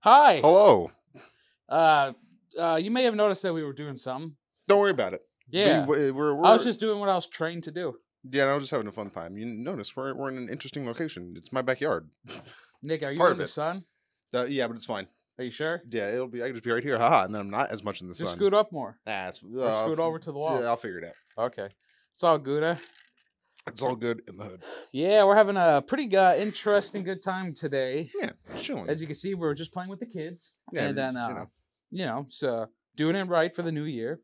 Hi. Hello. Uh, uh, you may have noticed that we were doing something. Don't worry about it. Yeah. We, we're, we're, I was just doing what I was trained to do. yeah, I was just having a fun time. You notice we're we're in an interesting location. It's my backyard. Nick, are you Part in the sun? Uh, yeah, but it's fine. Are you sure? Yeah, it'll be. I can just be right here, haha, and then I'm not as much in the Just sun. scoot up more. Ah, it's, uh, scoot over to the wall. Yeah, I'll figure it out. Okay. It's all good. It's all good in the hood. yeah, we're having a pretty uh, interesting, good time today. Yeah, chilling. As you can see, we are just playing with the kids. yeah, and then, uh, you know. you know, so doing it right for the new year.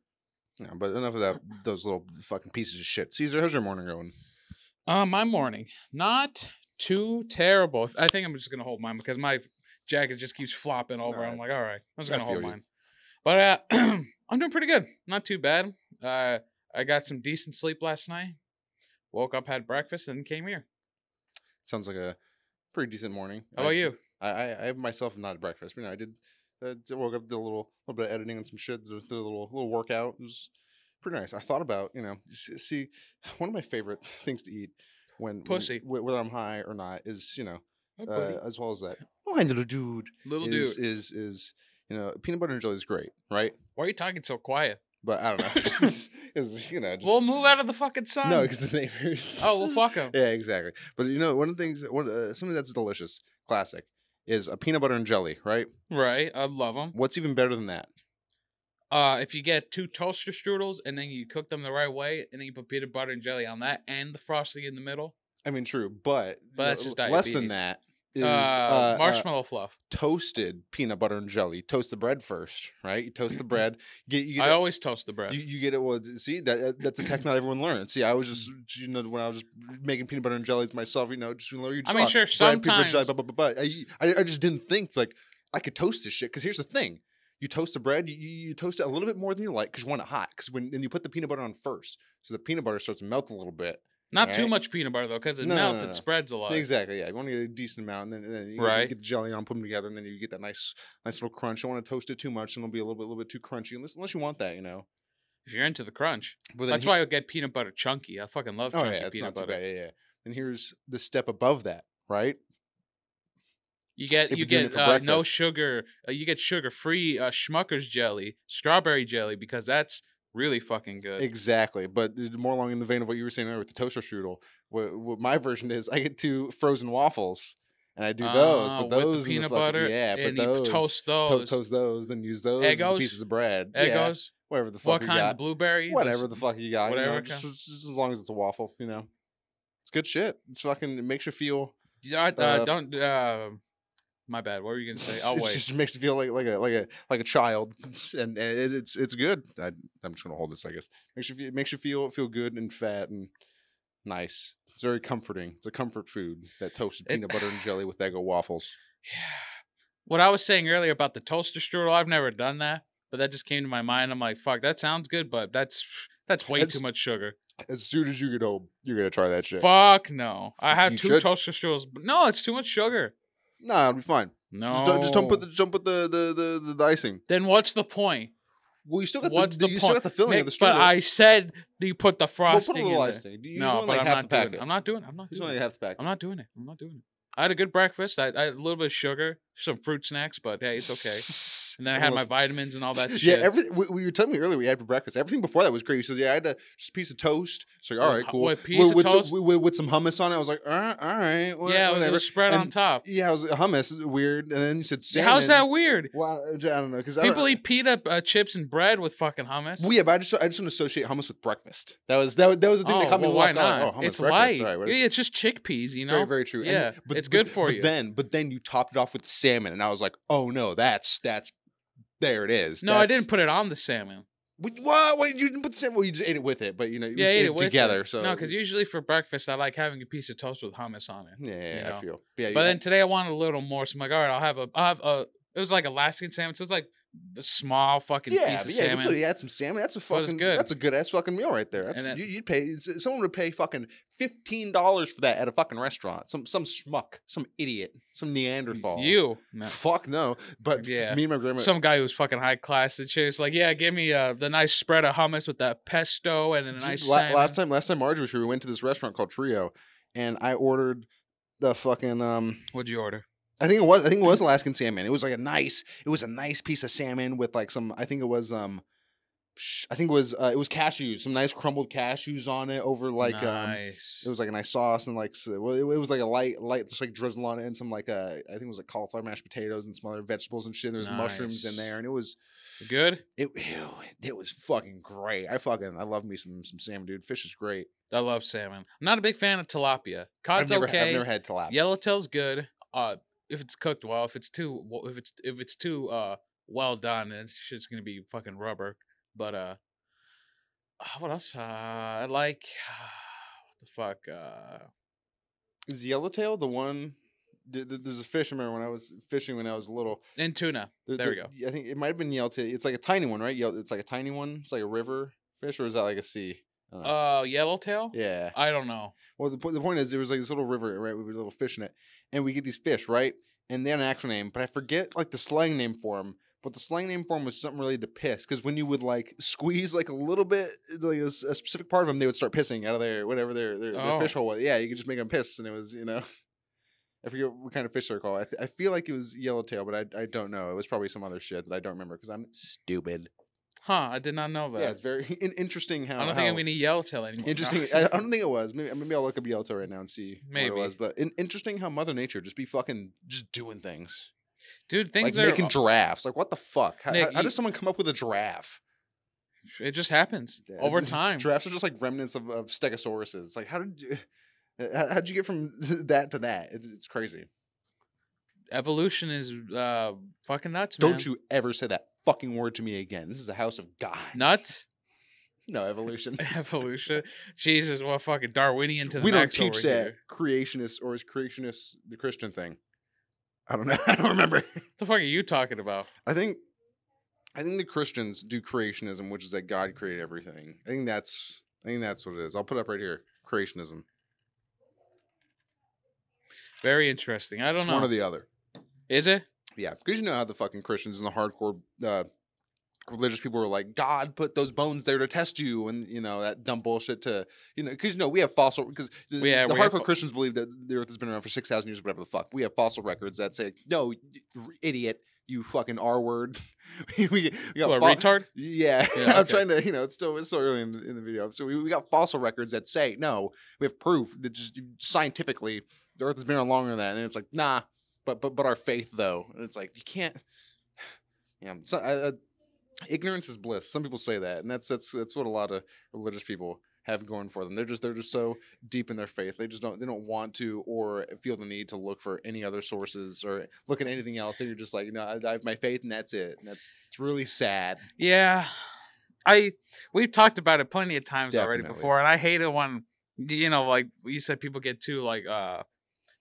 Yeah, but enough of that. Those little fucking pieces of shit. Caesar, how's your morning going? Uh, my morning, not too terrible. I think I'm just gonna hold mine because my jacket just keeps flopping over. I'm like, all right, I'm just gonna hold you. mine. But uh, I'm doing pretty good. Not too bad. Uh, I got some decent sleep last night. Woke up, had breakfast, and came here. Sounds like a pretty decent morning. How I- about you? I, I, I have myself not a breakfast. You know, I did. Uh, woke up, did a little, little bit of editing and some shit. Did a, did a little, little workout. It was pretty nice. I thought about, you know, see, one of my favorite things to eat when when- Pussy. wh- whether I'm high or not, is you know, Oh, uh, as well as that. Oh, little dude. Little is, dude, is is you know, peanut butter and jelly is great, right? why are you talking so quiet? But I don't know, you know, just, Well, move out of the fucking sun. no, because the neighbors. oh well, fuck them. Yeah, exactly. But you know, one of the things, one uh, something that's delicious, classic, is a peanut butter and jelly. Right? Right, I love them. What's even better than that? Uh, if you get two toaster strudels and then you cook them the right way, and then you put peanut butter and jelly on that, and the frosting in the middle, I mean, true, but, But that's just less than that is uh, uh, uh, marshmallow fluff. toasted peanut butter and jelly. Toast the bread first, right? You toast the bread. Get you get I it- always toast the bread. You, you get it. Well, see that uh, that's a tech not everyone learns. See, I was just Mm. you know when I was making peanut butter and jellies myself, you know, just you know, you I mean, sure, bread, butter, jelly, sometimes- blah, blah, blah. I, I just didn't think like I could toast this shit. Because here's the thing: you toast the bread, you, you you toast it a little bit more than you like because you want it hot. Because when then you put the peanut butter on first, so the peanut butter starts to melt a little bit. Not too much peanut butter though, because it No, melts. no, no. It spreads a lot. Exactly. Yeah, you want to get a decent amount, and then, and then you, get, Right. get the jelly on, put them together, and then you get that nice, nice little crunch. You don't want to toast it too much, and it'll be a little bit, a little bit too crunchy, unless, unless you want that, you know. If you're into the crunch, But that's he- why I get peanut butter chunky. I fucking love Oh chunky yeah, it's peanut not too butter. bad. Yeah, yeah. And here's the step above that, right? You get If you you're doing it get uh, no sugar. Uh, you get sugar free uh, Smucker's jelly, strawberry jelly, because that's really fucking good. Exactly. But uh, more along in the vein of what you were saying earlier with the toaster strudel, what, what my version is, I get two frozen waffles, and I do those. Ah, But with the those peanut fucking- butter, yeah, but those toast to- those. toast those, then use those Eggos? pieces of bread. Yeah, whatever the fuck What you kind? got. Blueberry. whatever the fuck you got. you know, whatever just, just, as long as it's a waffle, you know. It's good shit. It's fucking. It makes you feel. Yeah, uh, uh, don't. My bad. What were you gonna say? I'll oh, it just makes you feel like like a like a like a child, and, and it, it's it's good. I, I'm just gonna hold this. I guess makes you feel, makes you feel feel good and fat and nice. It's very comforting. It's a comfort food. That toasted It- peanut butter and jelly with Eggo waffles. Yeah. What I was saying earlier about the toaster strudel, I've never done that, but that just came to my mind. I'm like, fuck, that sounds good, but that's that's way too much sugar. As soon as you get home, you're gonna try that shit. Fuck no. I have You two should. toaster strudels. No, it's too much sugar. Nah, it'll be fine. No. Just don't just don't put the jump with the the the, the, icing. Then what's the point? Well, you still got What's the, the you point? still got the filling Nick, of the strawberry. but. I said you put the Well, frosting put a little in icing. there. You use No, but like I'm half not the doing packet? it. I'm not doing it. I'm not Use doing only it. half the packet. I'm not doing it. I'm not doing it. I had a good breakfast. I, I had a little bit of sugar, some fruit snacks, but hey, it's okay. And then I had my vitamins and all that yeah, shit. every what you were telling me earlier we had for breakfast. Everything before that was great. He says, "Yeah, I had a just piece of toast." So all With cool. with piece of with, toast? Some, with, with some hummus on it. I was like, all right, all right yeah, it was- it whatever. was spread on top. Yeah, I was hummus weird, and then you said salmon. How's that weird? Well, I don't know because People eat pita uh, chips and bread with fucking hummus. Well, yeah, but I just I just don't associate hummus with breakfast. That was that, was- that was the thing oh, that caught me well, off why guard. Oh, hummus it's breakfast. light. Right, Yeah, it's just chickpeas, you know. Very, very true. And- Yeah, but, it's good for but you. Then, but then you topped it off with salmon, and I was like, oh no, that's that's there it is. no, I didn't put it on the salmon. What? What? You didn't put the salmon? Well, you just ate it with it, but you know, Yeah, ate it with together. it. So no, because usually for breakfast I like having a piece of toast with hummus on it. yeah, yeah, I know. feel. Yeah, But then today I wanted a little more, so I'm like, all right, I'll have a, I'll have a. It was like Alaskan salmon, so it was like a small fucking yeah, piece of yeah, salmon. so you add some salmon. That's a fucking. good. That's a good ass fucking meal right there. That's then- you, you'd pay. Someone would pay fucking fifteen dollars for that at a fucking restaurant. Some some schmuck, some idiot, some Neanderthal. You, no. Fuck no. But Yeah. me and my grandma. some guy who's fucking high class and shit. It's like, yeah, give me uh, the nice spread of hummus with that pesto and a nice la- last time, last time Marge was here, we went to this restaurant called Trio, and I ordered the fucking um What'd you order? I think it was. I think it was Alaskan salmon. It was like a nice. It was a nice piece of salmon with like some. I think it was um. I think it was uh, it was cashews. Some nice crumbled cashews on it over like um. nice. It was like a nice sauce and like s- well, it, it was like a light light just like drizzle on it and some like uh I think it was like cauliflower mashed potatoes and some other vegetables and shit. There's mushrooms in there and it was good. it ew, it was fucking great. I fucking I love me some some salmon, dude. Fish is great. I love salmon. I'm not a big fan of tilapia. Cod's I've never okay. I've never had tilapia. Yellowtail's good. Uh, if it's cooked well, if it's too, well, if it's if it's too uh well done, it's shit's gonna be fucking rubber. But uh, uh, what else? Uh, I like what the fuck? Uh, Is yellowtail the one? th- th- There's a fish. I remember when I was fishing when I was little. and tuna. There, There we go. I think it might have been yellowtail. It's like a tiny one, right? It's like a tiny one. It's like a river fish, or is that like a sea? Oh. Uh, yellowtail. yeah. I don't know. Well, the, po- the point is, there was like this little river, right, with a little fish in it, and we get these fish, right, and they had an actual name, but I forget like the slang name for them. But the slang name for them was something related to piss, because when you would like squeeze like a little bit, like a specific part of them, they would start pissing out of their whatever their their, their fish Oh. hole was. Yeah, you could just make them piss, and it was you know. I forget what kind of fish they're called. I, I feel like it was yellowtail, but I, I don't know. It was probably some other shit that I don't remember because I'm stupid. Huh? I did not know that. Yeah, it's very in- interesting how. I don't think I'm gonna eat yellowtail anymore. Interesting. I, I don't think it was. Maybe maybe I'll look up Yellowtail right now and see Maybe. what it was. But in, interesting how Mother Nature just be fucking just doing things, dude, things like are. making giraffes. Like what the fuck? How, Nick, how, how you- does someone come up with a giraffe? it just happens Yeah, over time. Giraffes are just like remnants of, of Stegosauruses. Like how did you? How, how'd you get from that to that? It's, it's crazy. Evolution is uh fucking nuts, man. Don't you ever say that fucking word to me again. This is a house of God. nuts? No evolution. Evolution. Jesus, what fucking Darwinian to the we don't teach that here. creationist or is creationist the Christian thing. I don't know. I don't remember. What the fuck are you talking about? I think I think the Christians do creationism, which is that God created everything. I think that's I think that's what it is. I'll put it up right here. Creationism. Very interesting. I don't It's know. one or the other. Is it? Yeah, because you know how the fucking Christians and the hardcore uh, religious people were like, God put those bones there to test you, and you know that dumb bullshit to you know because you know we have fossil because the, Yeah, the hardcore Christians believe that the Earth has been around for six thousand years, whatever the fuck. We have fossil records that say no, idiot, you fucking R word. we, we got What, fo- retard? Yeah, Yeah, I'm okay. trying to, you know, it's still it's still early in the, in the video. So we, we got fossil records that say no. We have proof that just scientifically the Earth has been around longer than that, and it's like nah, but but but our faith though, and it's like you can't. Yeah, so, uh, ignorance is bliss. Some people say that, and that's that's that's what a lot of religious people have going for them. They're just they're just so deep in their faith. They just don't they don't want to or feel the need to look for any other sources or look at anything else. and you're just like, you know, I, I have my faith and that's it. And that's it's really sad. Yeah. I we've talked about it plenty of times already before, and I hate it when you know, like you said, people get too like uh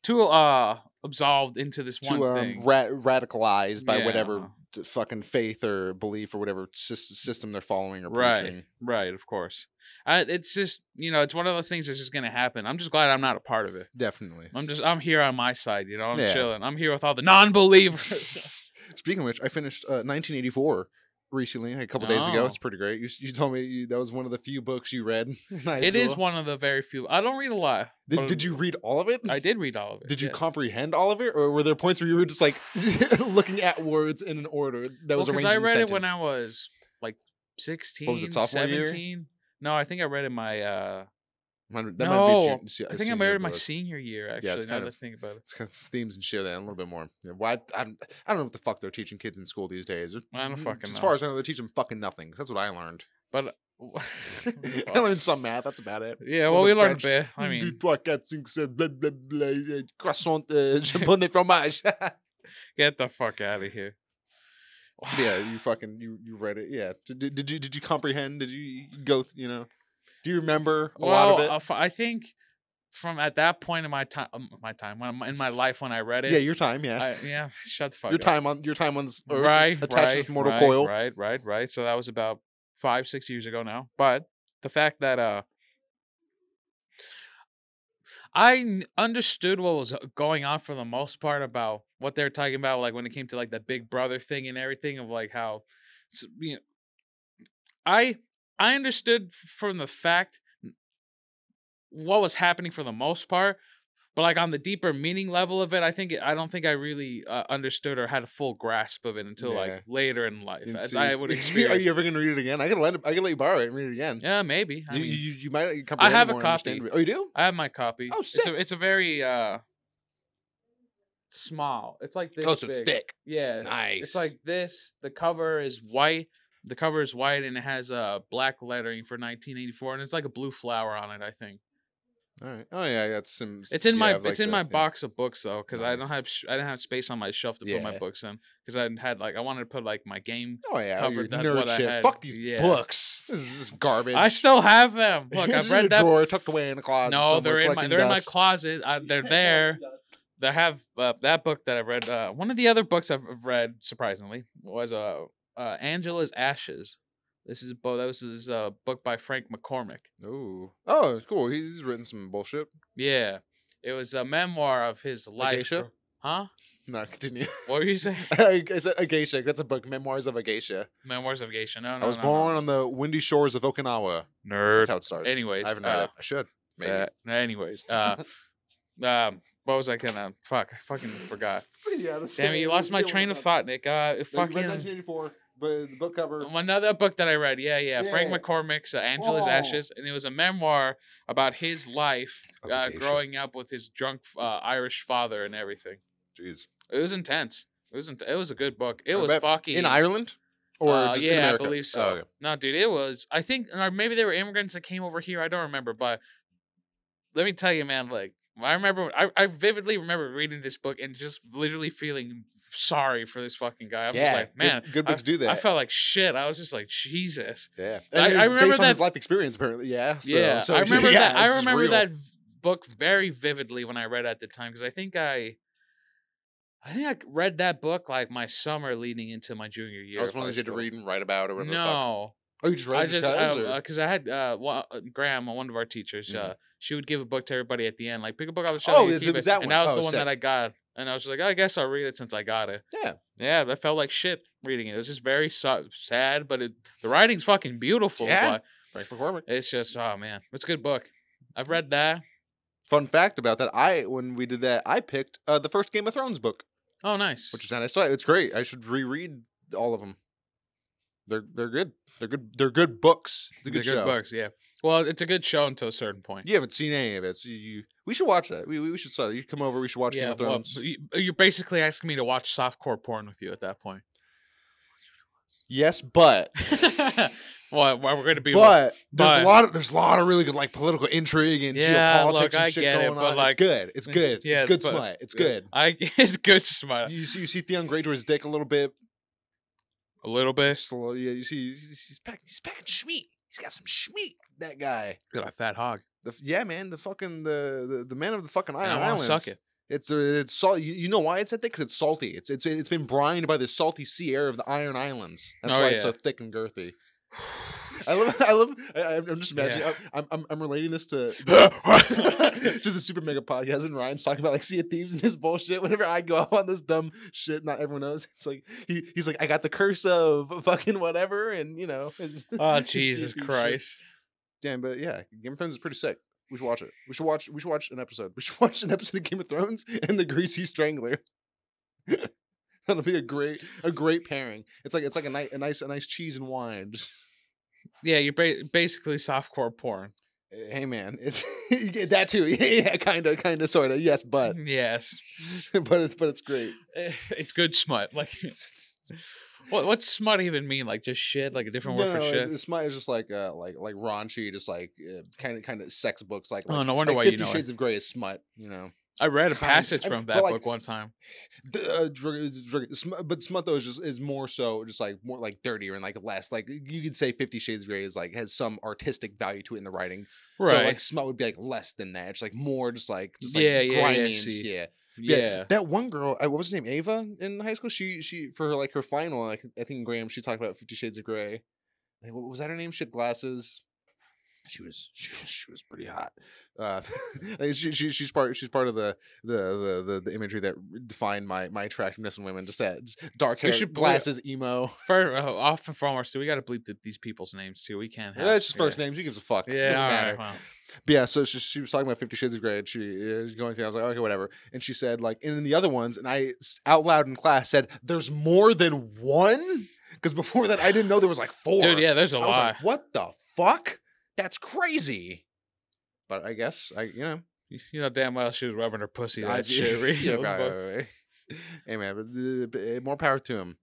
too uh absolved into this one to um, thing. ra- radicalized by whatever Yeah. d- fucking faith or belief or whatever system they're following or Right. preaching. Right, of course. I, it's just you know, it's one of those things that's just gonna happen. I'm just glad I'm not a part of it. Definitely. I'm just I'm here on my side, you know. I'm Yeah. chilling. I'm here with all the non-believers. Speaking of which, I finished uh, 1984 recently, a couple days ago. Oh. It's pretty great. You, you told me you, that was one of the few books you read. it is one of the very few. I don't read a lot. Did, did you read all of it? I did read all of it. Did you comprehend all of it, or were there points where you were just like looking at words in an order that was well, arranged? I read it when? I was like 16, Was it sophomore year? 17. No, I think I read it my uh Might- that no, might be ju- se- I think I it my senior year actually. it's now kind that I of- think about it. It's kind of themes and share that a little bit more. Yeah, why? I don't, I don't know what the fuck they're teaching kids in school these days. I don't Mm, fucking As know. far as I know, they're teaching fucking nothing. That's what I learned. But I learned some math. That's about it. yeah, well, we bit learned a bit. I Du mean, trois, quatre, cinq, six, blah, blah, blah, uh, croissant, uh, jambon et fromage. get the fuck out of here. yeah, you fucking you you read it. Yeah. Did, did, did you did you comprehend? Did you go? You know? Do you remember a well, lot of it? uh, I think from at that point in my time, my time when in my life when I read it, yeah, your time. Yeah, I, yeah, shut the fuck your up. time on your time on this earth right, attached right, this mortal right, coil. Right, right, right. So that was about five, six years ago now. But the fact that uh I n- understood what was uh, going on for the most part about what they're talking about, like when it came to like the Big Brother thing and everything of like how, you know, I I understood from the fact what was happening for the most part, but like on the deeper meaning level of it, I think it, I don't think I really uh, understood or had a full grasp of it until Yeah. like later in life, as I would Are you ever gonna read it again? I can let I can let you borrow it and read it again. yeah, maybe. I, you, mean, you, you might I have a copy. Oh, you do? I have my copy. Oh, It's sick. a, it's a very uh small. It's like this. Oh, so it's thick. Yeah. Nice. It's like this. The cover is white. The cover is white and it has uh, black lettering for 1984, and it's like a blue flower on it. I think all right. Oh yeah, yeah. It's some. it's in you my have, like, it's in the- my yeah. box of books though, because I don't have sh- I didn't have space on my shelf to put my books in, because I had like I wanted to put like my game. Oh yeah, covered, that's nerd what I shit. had. Fuck these Yeah. books. This is, this garbage. I still have them. Look, I've read that. drawer, tucked away in a closet. No, they're in my they're in my closet. I, they're there. I have uh, that book that I read. Uh, one of the other books I've read, surprisingly, was uh, uh, Angela's Ashes. This is book. That was his uh, book by Frank McCormick. Ooh. Oh, cool. He's written some bullshit. Yeah, it was a memoir of his life. gro- Huh? No, continue. What were you saying? I said a geisha. That's a book. Memoirs of a geisha. Memoirs of Geisha. No, no, I was no, born no. on the windy shores of Okinawa. Nerd. That's how it starts. Anyways, I haven't read uh, it. I should. Maybe. Uh, anyways, uh, um, what was I gonna? Fuck, I fucking forgot. yeah, Damn it, you lost my train of thought, Nick. Uh, fucking. 1984, but the book cover. Another book that I read, yeah, yeah, Frank McCormick's uh, Angela's Oh. Ashes, and it was a memoir about his life uh, growing up with his drunk uh, Irish father and everything. Jeez. It was intense. It was it was a good book. It I was fucking In Ireland? Or uh, yeah, I believe so. Oh, okay. No, dude, it was. I think, or maybe they were immigrants that came over here. I don't remember, but let me tell you, man. Like, I remember, I, I vividly remember reading this book and just literally feeling sorry for this fucking guy. I'm yeah, just like, man, good, I- books do that. I felt like shit. I was just like, Jesus. yeah, I- And I remember based on his that- life experience, apparently. Yeah, so, yeah, so, I remember yeah, that. I remember that book very vividly when I read it at the time because I think I, I think I read that book like my summer leading into my junior year. I was one of those you had to read and write about or whatever. the fuck. No, Oh, you just read I just because? because I had uh, one, uh, Graham, one of our teachers. Mhm. Uh, she would give a book to everybody at the end, like pick a book off the shelf. Oh, it was that and one. that was Oh, the one sick. that I got. And I was like, I guess I'll read it since I got it. yeah. Yeah, that felt like shit reading it. It was just very so- sad, but it, the writing's fucking beautiful. Yeah. Frank McCormick. it's just, oh man, it's a good book. I've read that. Fun fact about that: I when we did that, I picked uh, the first Game of Thrones book, Oh, nice. which is nice. So it's great. I should reread all of them. They're they're good. They're good. They're good books. It's a They're good show. books, yeah. Well, it's a good show until a certain point. You haven't seen any of it, so you, we should watch that. We we should. You come over. We should watch Game of well, Thrones. you- you're basically asking me to watch softcore porn with you at that point. yes, but well, well, we're going to be. but there's but- a lot of there's a lot of really good like political intrigue and Yeah, geopolitics look, and shit get it, going on. like, it's good. It's good. yeah, it's good smut. It's good. I it's good smut You see, you see Theon Greyjoy's dick a little bit. a little bit. Slow, yeah, you see, he's, he's packing, he's packing schmeat. He's got some schmeat. That guy. Got a fat hog. The, yeah, man, the fucking the the, the man of the fucking And Iron I want Islands. to suck it. It's uh, it's salt. You, you know why it's that thick? Because it's salty. It's it's it's been brined by the salty sea air of the Iron Islands. That's Oh, why it's so thick and girthy. I love. I love. I, I'm I'm just imagining. Yeah. I'm, I'm I'm relating this to to the Super Mega Podcast and Ryan's talking about like Sea of Thieves and his bullshit. Whenever I go off on this dumb shit, not everyone knows. It's like he, he's like, I got the curse of fucking whatever, and you know. Oh it's Sea of Jesus Christ. shit. Damn, but yeah, Game of Thrones is pretty sick. We should watch it. We should watch. We should watch an episode. We should watch an episode of Game of Thrones and the Greasy Strangler. That'll be a great, a great pairing. It's like it's like a nice, a nice, a nice cheese and wine. Yeah, you're ba- basically softcore porn. eh, hey man, it's you get that too. Yeah, kind of, kind of, sort of. Yes, but yes, but it's but it's great. Eh, it's good smut. Like, what what's smut even mean? Like just shit? Like a different word No, for no, shit? it's, my- it's just like uh like like raunchy, just like kind of kind of sex books. Like, Oh, like no wonder like why you Fifty know it. Shades of Grey is smut. You know. I read a kind- passage from that like, book one time. Uh, is sm- but smut though is just is more so just like more like dirtier and like less like you could say Fifty Shades of Grey is like has some artistic value to it in the writing. Right? So like smut would be like less than that. It's like more just like just like Yeah, yeah, yeah, and see. Yeah. yeah. That one girl, uh, what was her name? Ava in high school. She she for her like her final. Like I think Graham. She talked about Fifty Shades of Grey. Like, what was that her name? She had glasses. She was she, was- she was pretty hot. Uh, she, she she's part she's part of the the the the, imagery that defined my my attractiveness in women. Just that just dark hair, should glasses, emo. For uh, off and foremost, too, we got to bleep the, these people's names too. We can't have. That's just first yeah. names. Who gives a fuck? Yeah, Doesn't all right, matter. well, But yeah, so she, she was talking about Fifty Shades of Grey. And she is going through. I was like, okay, whatever. And she said, like, and in the other ones, and I out loud in class said, "There's more than one." Because before that, I didn't know there was like four. dude, yeah, there's a I was lot. like, what the fuck? That's crazy. But I guess I, you know, You- know damn well she was rubbing her pussy I- that shit. reading yeah, those right, right. Hey man, but, uh, more power to him.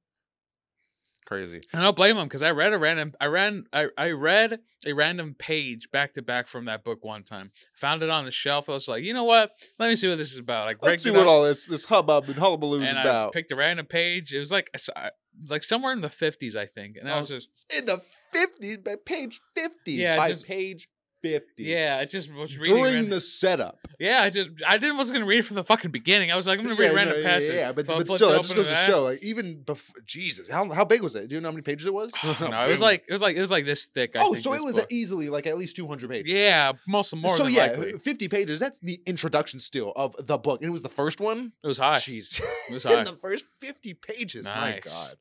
Crazy. And I don't blame him because I read a random, I ran, I, I read a random page back to back from that book one time. Found it on the shelf. I was like, you know what? Let me see what this is about. Like, Let's see what all this this hubbub and hullabaloo is and I about. picked a random page. It was like, s- I- it was like somewhere in the fifties, I think. And I Oh, was just, in the fifties, by page fifty. Yeah, by just- page fifty. yeah, I just was reading. during ran- the setup. yeah, I just, I didn't wasn't gonna read it from the fucking beginning. I was like, I'm gonna read Yeah, a random no, yeah, passage. Yeah, but, So but still, it that just goes to show, like, even before Jesus, how how big was it? Do you know how many pages it was? no, it was like it was like it was like this thick. I oh, think, so it was book. easily like at least two hundred pages. yeah, most of more so yeah, likely. 50 pages. That's the introduction still of the book. And it was the first one. It was high. Jeez. It was high. In the first 50 pages. My God.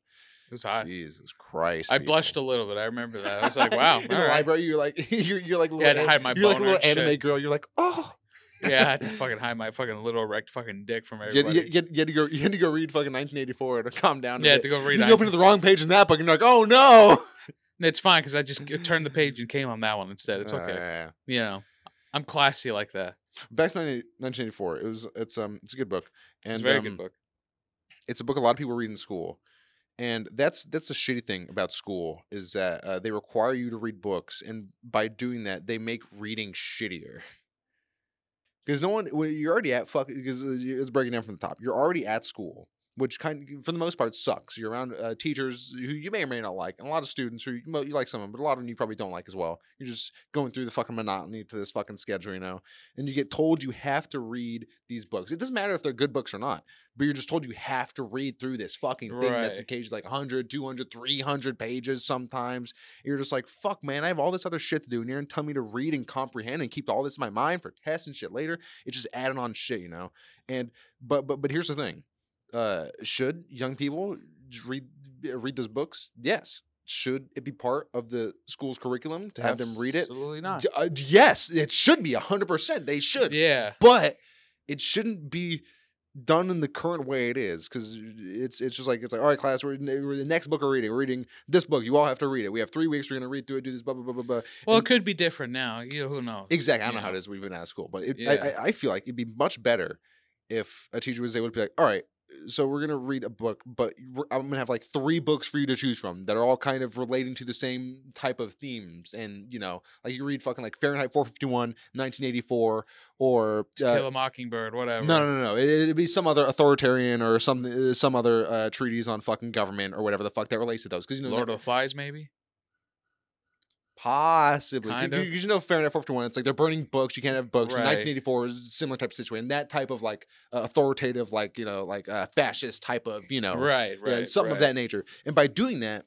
It was high. Jesus Christ. I blushed a little bit. I remember that. I was like, wow. In the right. library, you're like you're, you're like a Yeah, I little, hide my you're like a little anime shit. girl. You're like, oh Yeah, I had to fucking hide my fucking little erect fucking dick from you everybody. you, had, you had to go you had to go read fucking 1984 to calm down. yeah, to go read. you open to the wrong page in that book and you're like, oh no. It's fine because I just turned the page and came on that one instead. It's Uh, okay. yeah, yeah. You know, I'm classy like that. Back to 90 1984. It was it's um it's a good book. And It's a very um, good book. it's a book a lot of people read in school and that's that's the shitty thing about school is that uh, they require you to read books and by doing that they make reading shittier. Because no one you're already at fuck because it's breaking down from the top you're already at school which kind of, for the most part sucks. You're around uh, teachers who you may or may not like and a lot of students who well, you like some of them but a lot of them you probably don't like as well. You're just going through the fucking monotony to this fucking schedule you know and you get told you have to read these books. It doesn't matter if they're good books or not but you're just told you have to read through this fucking thing that's Right. occasionally like 100 200 300 pages sometimes. You're just like fuck man i have all this other shit to do and you're gonna tell me to read and comprehend and keep all this in my mind for tests and shit later? It's just adding on shit you know and but but but here's the thing uh should young people read read those books yes should it be part of the school's curriculum to have them read it Absolutely not. Uh, yes it should be 100% they should Yeah. but it shouldn't be done in the current way it is because it's it's just like it's like all right class we're, we're the next book we're reading we're reading this book you all have to read it we have three weeks we're going to read through it do this blah blah blah blah blah Well, and- it could be different now. You know, who knows? exactly i don't you know how it is we've been out of school but it, Yeah. I, I, I feel like it'd be much better if a teacher was able to be like all right so we're gonna read a book, but I'm gonna have like three books for you to choose from that are all kind of relating to the same type of themes, and you know, like you read fucking like Fahrenheit 451, 1984, or To uh, Kill a Mockingbird, whatever. no, no, no, no. It, it'd be some other authoritarian or some uh, some other uh, treaties on fucking government or whatever the fuck that relates to those. Because you know, Lord of the Flies, maybe. Possibly because you know Fahrenheit 451. It's like they're burning books. You can't have books. Right. 1984 is a similar type of situation. That type of like uh, authoritative, like you know, like uh, fascist type of you know, Right, yeah, right. something of that nature. And by doing that,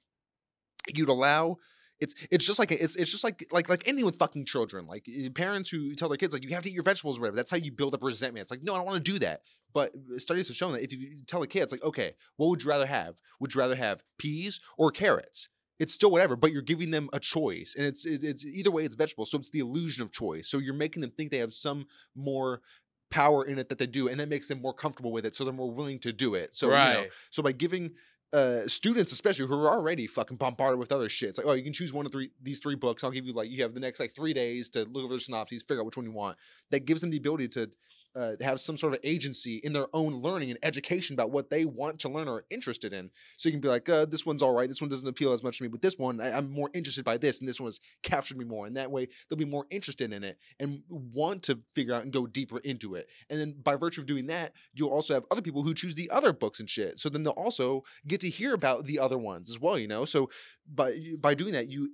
you'd allow. It's it's just like it's it's just like like like anything with fucking children. Like eh, parents who tell their kids like you have to eat your vegetables or whatever. That's how you build up resentment. It's like no, I don't want to do that. But uh, studies have shown that if you tell a kid, it's like okay, what would you rather have? Would you rather have peas or carrots? It's still whatever, but you're giving them a choice, and it's it's, it's either way, it's vegetable, So it's the illusion of choice. So you're making them think they have some more power in it that they do, and that makes them more comfortable with it. So they're more willing to do it. So you know, right. so by giving uh, students, especially who are already fucking bombarded with other shit, it's like, oh, you can choose one of three these three books. I'll give you like you have the next like three days to look over the synopses, figure out which one you want. That gives them the ability to uh, have some sort of agency in their own learning and education about what they want to learn or are interested in. So you can be like, uh, this one's all right. This one doesn't appeal as much to me, but this one I, I'm more interested by this, and this one has captured me more. And that way, they'll be more interested in it and want to figure out and go deeper into it. And then by virtue of doing that, you'll also have other people who choose the other books and shit. So then they'll also get to hear about the other ones as well. You know, so by by doing that, you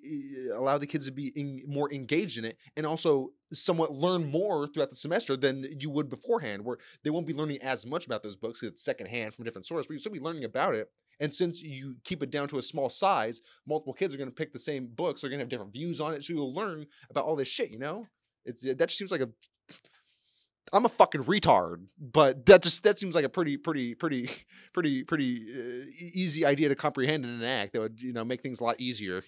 uh, allow the kids to be in, more engaged in it, and also somewhat learn more throughout the semester than you would beforehand, where they won't be learning as much about those books. It's secondhand from different sources, but you'll still be learning about it. And since you keep it down to a small size, multiple kids are going to pick the same books. They're going to have different views on it, so you'll learn about all this shit. You know, it's that just seems like a. I'm a fucking retard, but that just that seems like a pretty, pretty, pretty, pretty, pretty uh, easy idea to comprehend and enact. That would you know make things a lot easier.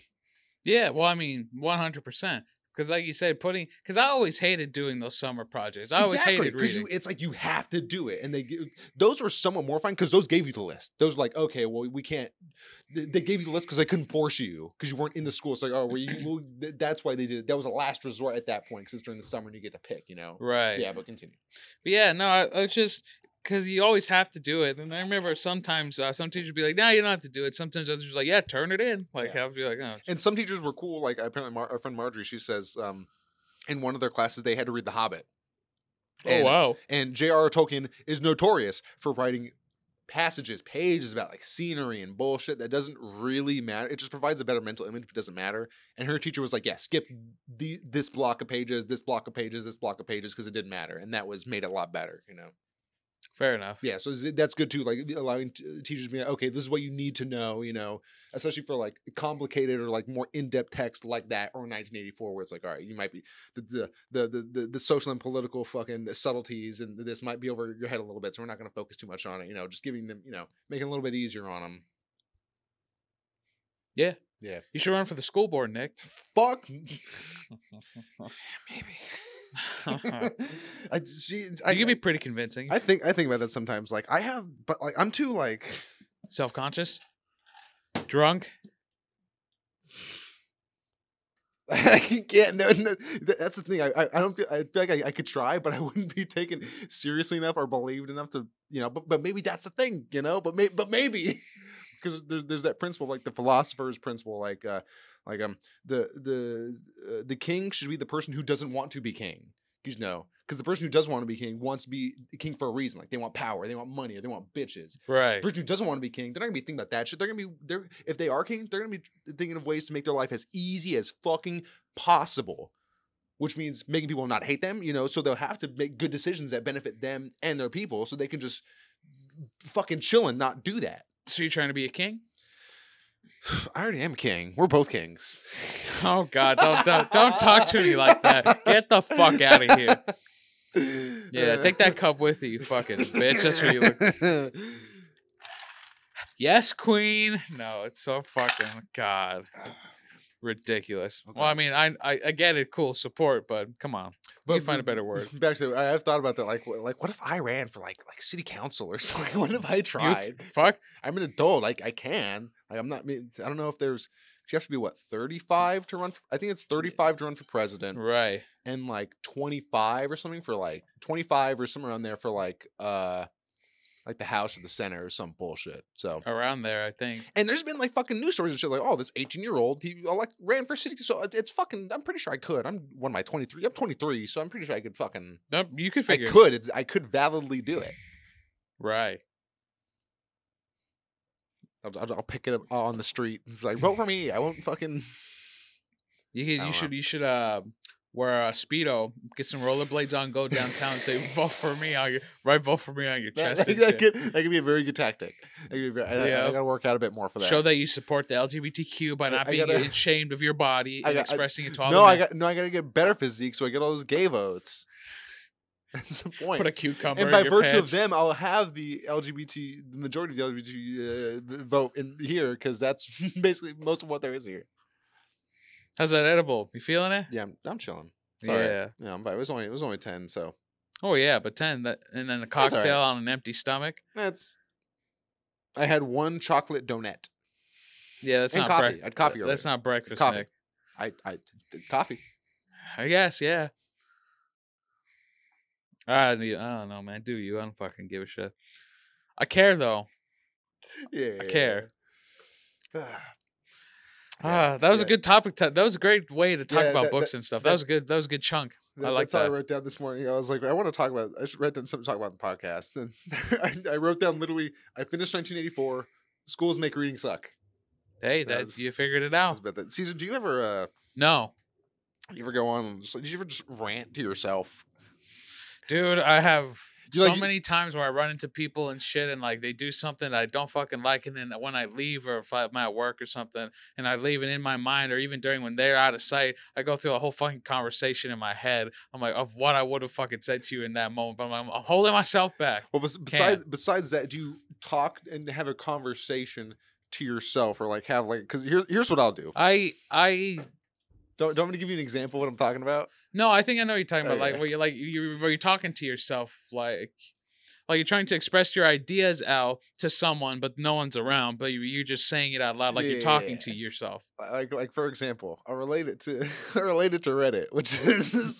Yeah, well, I mean, one hundred percent. Because, like you said, putting because I always hated doing those summer projects. I always hated because it's like you have to do it and they those were somewhat more fun because those gave you the list. Those were like okay well we can't they, gave you the list because they couldn't force you because you weren't in the school. It's like oh well, you, well that's why they did it. That was a last resort at that point because it's during the summer and you get to pick you know? Right. yeah but continue. But yeah, no, I, I just because you always have to do it. And I remember sometimes uh, some teachers would be like, "No, you don't have to do it." Sometimes others are like, "Yeah, turn it in." Like Yeah. I'll be like, "Oh, and some teachers were cool like apparently Mar- our friend marjorie she says um in one of their classes they had to read the hobbit oh wow, And J.R.R. Tolkien is notorious for writing passages, pages about like scenery and bullshit that doesn't really matter. It just provides a better mental image, but doesn't matter. And her teacher was like, "Yeah, skip the this block of pages, this block of pages, this block of pages because it didn't matter." And that was made a lot better, you know. Fair enough." Yeah, so that's good too. Like allowing t- teachers to be like, okay, this is what you need to know, you know, especially for like complicated or like more in depth text like that, or 1984, where it's like, all right, you might be the the the the, the, the social and political fucking subtleties, and this might be over your head a little bit, so we're not going to focus too much on it. You know, just giving them, you know, making it a little bit easier on them. Yeah. Yeah. You should run for the school board, Nick. Fuck. Maybe. I see. you can be pretty convincing. I think I think about that sometimes. Like I have, but like I'm too like. Self conscious, drunk. I can't. No, no, that's the thing. I, I, I don't feel. I feel like I, I could try, but I wouldn't be taken seriously enough or believed enough to, you know. But but maybe that's the thing, you know. But may, but maybe because there's there's that principle, like the philosopher's principle, like uh like um the the uh, the king should be the person who doesn't want to be king. You know, because the person who does want to be king wants to be king for a reason. Like they want power, they want money, or they want bitches. Right. The person who doesn't want to be king, they're not gonna be thinking about that shit. They're gonna be they're if they are king, they're gonna be thinking of ways to make their life as easy as fucking possible. Which means making people not hate them, you know, so they'll have to make good decisions that benefit them and their people, so they can just fucking chill and not do that. So you're trying to be a king? I already am a king. We're both kings. Oh God! Don't don't, don't talk to me like that. Get the fuck out of here. Yeah, take that cup with you, you fucking bitch. That's what you look. Yes, queen. No, it's so fucking God. Ridiculous. Well, I mean, I, I I get it, cool support, but come on. but, you find a better word. Back to I have thought about that. Like, like what if I ran for like like city council or something? What if I tried? Like, Fuck. I'm an adult. Like I can. Like, I'm not. me- I don't know if there's. You have to be what 35 to run. For, I think it's 35 to run for president, Right. and like 25 or something for like 25 or somewhere around there for like uh like the House or the center or some bullshit. So. Around there, I think. And there's been like fucking news stories and shit like, oh, this 18 year old he uh, elect ran for city. So uh, it's fucking. I'm pretty sure I could. I'm one of my 23. I'm 23, so I'm pretty sure I could fucking. Nope, you could figure. I could. It's I could validly do it. Right. I'll, I'll, pick it up uh, on the street. It's like vote for me. I won't fucking. You could, you know. should you should uh wear a speedo, get some rollerblades on, go downtown, and say vote for me on your right, vote for me on your chest. that, that could that could be a very good tactic. That could be very, I, I- I gotta work out a bit more for that. Show that you support the LGBTQ by not I being gotta- ashamed of your body I and got- expressing it to all no, I got no. I gotta get better physique so I get all those gay votes. That's the point. Put a cucumber and by virtue pants. of them, I'll have the LGBT, the majority of the LGBT uh, vote in here because that's basically most of what there is here. How's that edible? You feeling it? Yeah, I'm, I'm chilling. Sorry. Yeah. Yeah, I'm fine. It was only it was only ten, so Oh yeah, but ten that and then a all right. cocktail on an empty stomach. that's. I had one chocolate donut. Yeah, that's And not coffee. brec- I had coffee th- That's not breakfast, Coffee. Nick. I I coffee. I guess, yeah. I, don't- I don't know, man. Do you? I don't fucking give a shit. I care though. Yeah, I care. Ah, that was a good topic. To, that was a great way to talk about that- books that- and stuff. that- That, was a good. That was a good chunk. That- like that's how I wrote down this morning. I was like, I want to talk about. I should write down something to talk about in the podcast. And I, I wrote down literally. I finished 1984. Schools make reading suck. Hey, That that was- you figured it out. about that. Caesar, do you ever? uh No, You ever go on? Did you ever just rant to yourself? Dude, I have so like- many times where I run into people and shit, and like they do something that I don't fucking like, and then when I leave or if I'm at work or something, and I leave it in my mind, or even during when they're out of sight, I go through a whole fucking conversation in my head. I'm like, of what I would have fucking said to you in that moment, but I'm, I'm holding myself back. Well, bes- besides besides that, do you talk and have a conversation to yourself, or like have like? Because here's here's what I'll do. I I Don't don't want to give you an example of what I'm talking about. No, I think I know what you're talking about. Like where you like you where you're talking to yourself, like like you're trying to express your ideas out to someone, but no one's around. But you, you're just saying it out loud, like you're talking to Yeah. yourself. Like like for example, I relate it to I relate it to Reddit, which is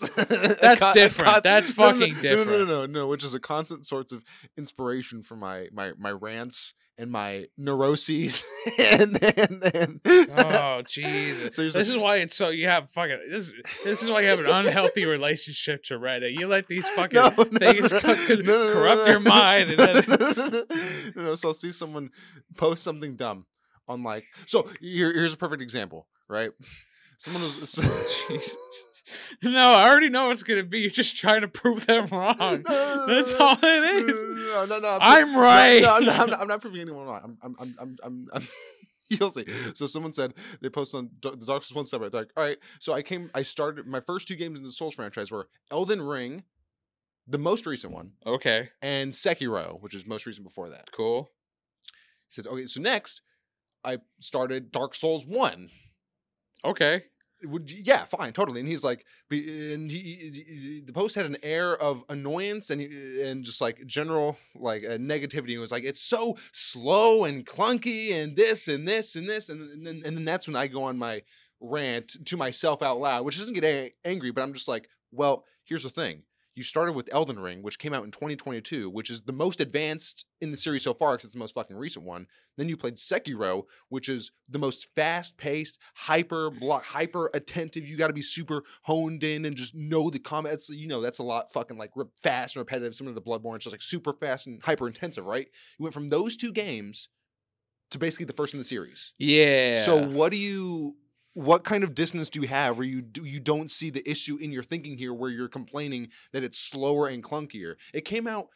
That's different. That's no, no, no, fucking no, No, no, no, no, no, which is a constant source of inspiration for my my my rants and my neuroses and and, and Oh Jesus! So this like- is why it's so you have fucking this. is- This is why you have an unhealthy relationship to Reddit. You let these fucking no, no, things no, co- co- no, no, no, corrupt your mind and then- so I'll see someone post something dumb on like so here, here's a perfect example, right? Someone was Jesus. No, I already know it's gonna be. You're just trying to prove them wrong. That's all it is. No, no, no. I'm no, right. No, I'm, not, I'm, not, I'm not proving anyone wrong. I'm, I'm, I'm, I'm, I'm, You'll see. So someone said they posted on the Dark Souls one step right. They're like, all right. So I came. I started my first two games in the Souls franchise were Elden Ring, the most recent one, Okay, and Sekiro, which is most recent before that. cool. He said, okay. So next, I started Dark Souls one. Okay. Would y- yeah fine totally and he's like and he, he- he- the post had an air of annoyance and and just like general like uh, negativity it was like it's so slow and clunky and this and this and this and, and then and then that's when i go on my rant to myself out loud which doesn't get angry but i'm just like well here's the thing. You started with Elden Ring, which came out in 2022, which is the most advanced in the series so far because it's the most fucking recent one. Then you played Sekiro, which is the most fast-paced, hyper block, hyper attentive. You got to be super honed in and just know the combat. You know that's a lot fucking like fast and repetitive. Similar to the Bloodborne, it's just like super fast and hyper intensive, right? You went from those two games to basically the first in the series. Yeah. So what do you? What kind of dissonance do you have where you do you don't see the issue in your thinking here, where you're complaining that it's slower and clunkier? It came out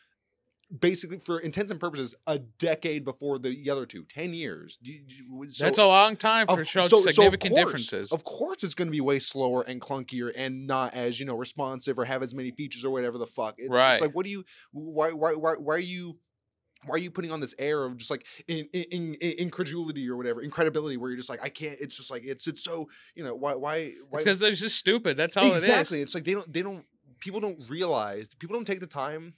basically for intents and purposes a decade before the other two, 10 years. Do you- do you- so- that's a long time for of- show so- so of significant course- differences. Of course, it's going to be way slower and clunkier and not as you know responsive or have as many features or whatever the fuck. It- Right. It's like, what do you? Why? Why? Why? Why are you? Why are you putting on this air of just like in, in, in, incredulity or whatever, incredibility, where you're just like, I can't. It's just like it's it's so you know why why why because they're just stupid. That's all it is. exactly. it is. Like they don't they don't people don't realize people don't take the time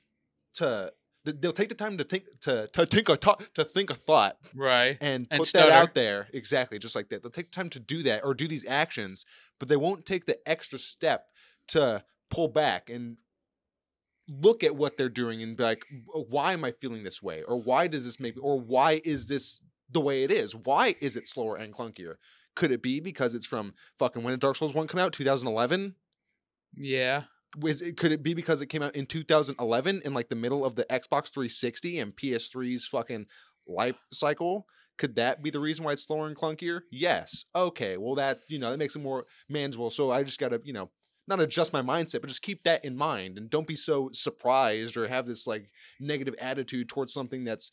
to they'll take the time to think to to think a thought to think a thought Right. and, And put stutter. that out there exactly just like that they'll take the time to do that or do these actions but they won't take the extra step to pull back and look at what they're doing and be like "Uh, why am i feeling this way or why does this make or why is this the way it is why is it slower and clunkier could it be because it's from fucking when did dark souls 1 come out 2011 Yeah. Was it could it be because it came out in 2011 in like the middle of the Xbox 360 and PS3's fucking life cycle? Could that be the reason why it's slower and clunkier? Yes. Okay. Well, that you know that makes it more manageable. So I just gotta you know not adjust my mindset, but just keep that in mind and don't be so surprised or have this like negative attitude towards something that's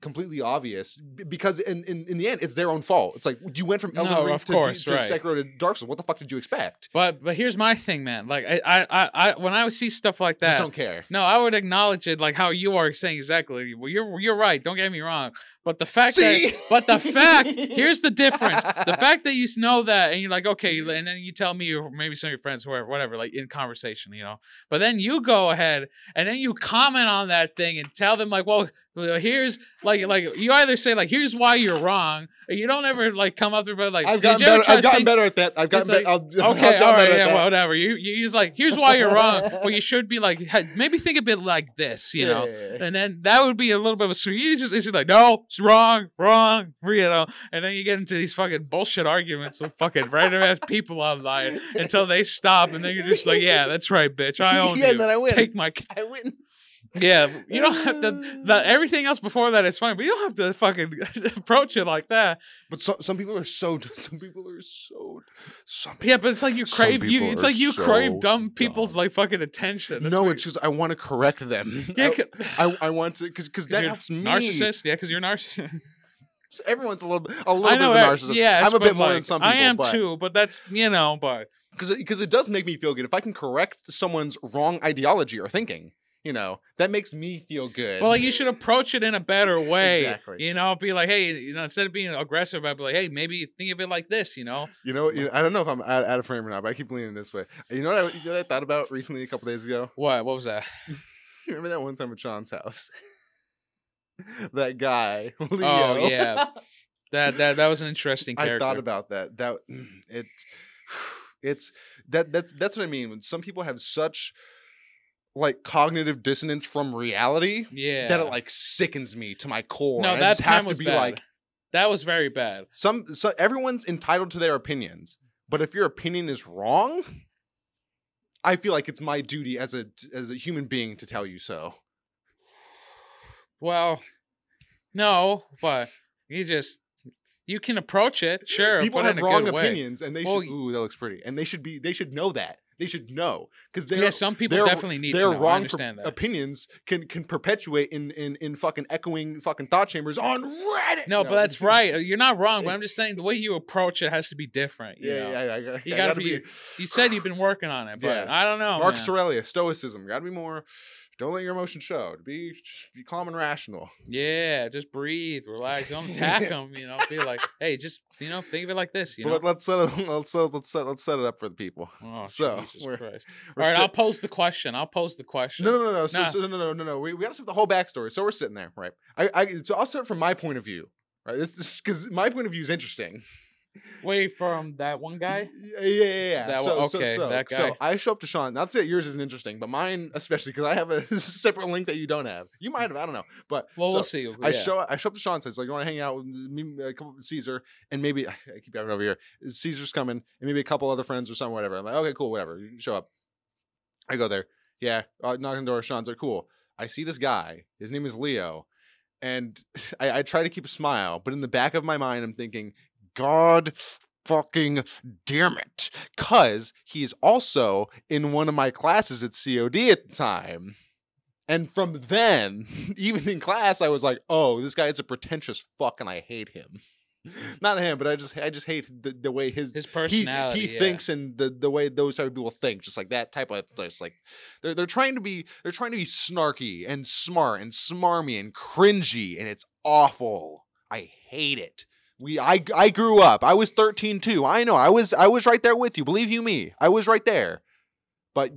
completely obvious because in, in in the end it's their own fault. It's like you went from Elden No, Ring to, course, to right. Sekiro to Dark Souls. What the fuck did you expect? But but here's my thing, man. Like I I I, I when I see stuff like Just that, don't care. no, I would acknowledge it like how you are saying exactly. Well, you're you're right. Don't get me wrong. But the fact See? that but the fact here's the difference. The fact that you know that and you're like okay, and then you tell me or maybe some of your friends, whoever, whatever, like in conversation, you know. But then you go ahead and then you comment on that thing and tell them like, well, here's like like you either say like here's why you're wrong, or you don't ever like come up there but like I've gotten better. I've gotten think- better at that. I've gotten like, better. I'll, I've Okay, gotten all right, yeah, well, whatever. You you use like here's why you're wrong. Well, you should be like "Hey, maybe think a bit like this, you know. Yeah. And then that would be a little bit of a so you just it's just like no, it's wrong, wrong, you know. And then you get into these fucking bullshit arguments with fucking random ass people online until they stop, and then you're just like, yeah, that's right, bitch, I own yeah, you. then I win. Take my I win. Yeah, you don't have to. The, everything else before that is fine, but you don't have to fucking approach it like that. But some some people are so some people are so some Yeah, but it's like you crave you. It's like you so crave dumb people's dumb. like fucking attention. That's no, what it's just I want to correct them. Yeah, I, 'cause- I, I want to because because 'cause that helps me. narcissist. Yeah, because you're a narcissist. So everyone's a little bit- a little I know. bit of a uh, narcissist. Yes, I'm a bit more than some people. I am but, too, but that's you know, but because because it does make me feel good if I can correct someone's wrong ideology or thinking. You know that makes me feel good. well, like you should approach it in a better way. Exactly. You know, be like, hey, you know, instead of being aggressive, I'd be like, hey, maybe think of it like this. You know, you know, you I don't know if I'm out, out of frame or not, but I keep leaning this way. You know what I, you know what I thought about recently a couple days ago? what? What was that? Remember that one time at Sean's house? that guy. Oh, Leo. Oh, yeah. That that that was an interesting character. I thought about that. That it it's that that's that's what I mean. When some people have such like cognitive dissonance from reality yeah. that it like sickens me to my core. no, I that time to was be bad. like that was very bad. some so everyone's entitled to their opinions, but if your opinion is wrong, I feel like it's my duty as a as a human being to tell you so. Well, no, but you just you can approach it, sure. People have wrong good way. opinions, and they Well, should. Ooh, that looks pretty, and they should be. They should know that. They should know because they're Yeah, some people their- definitely need to their know. I wrong understand per- that. opinions can can perpetuate in in in fucking echoing fucking thought chambers on Reddit. No, but that's right. uh, You're not wrong. But I'm just saying the way you approach it has to be different. You Yeah, know? yeah, yeah. I, You I gotta gotta be- You said you've been working on it, but Yeah. I don't know. Marcus man. Aurelius, Stoicism. Got to be more. Don't let your emotions show. Be be calm and rational. Yeah, just breathe, relax. Don't attack them. You know, be like, hey, just you know, think of it like this. You know. let, let's set it. Let's set, let's set let's set it up for the people. oh, so, Jesus we're- Christ! We're All right, sit- I'll pose the question. I'll pose the question. No, no, no, no. So, Nah. so, no, no, no, no, no. We, we got to set the whole backstory. So we're sitting there, right? I, I, so I'll start from my point of view, right? This, this, because my point of view is interesting. Wait, from that one guy. Yeah, yeah, yeah. That so, one- okay, so, that So. I show up to Sean. Not to say yours isn't interesting, but mine especially because I have a separate link that you don't have. You might have. I don't know. But Well, so we'll see. I yeah. show I show up to Sean. Says like, you want to hang out with me, a couple Caesar, and maybe I keep having over here. Caesar's coming, and maybe a couple other friends or something, whatever. I'm like, okay, cool, whatever. You show up. I go there. Yeah, uh, knock on the door. Sean's like, cool. I see this guy. His name is Leo, and I, I try to keep a smile, but in the back of my mind, I'm thinking, God fucking damn it, because he's also in one of my classes at COD at the time. And from then, even in class, I was like, "Oh, this guy is a pretentious fuck, and I hate him." Not him, but I just, I just hate the, the way his His he, personality. he yeah. thinks and the, the way those type of people think, just like that type of just like they're they're trying to be they're trying to be snarky and smart and smarmy and cringy, and it's awful. I hate it. We I I grew up. I was 13 too. I know. I was I was right there with you. Believe you me. I was right there. But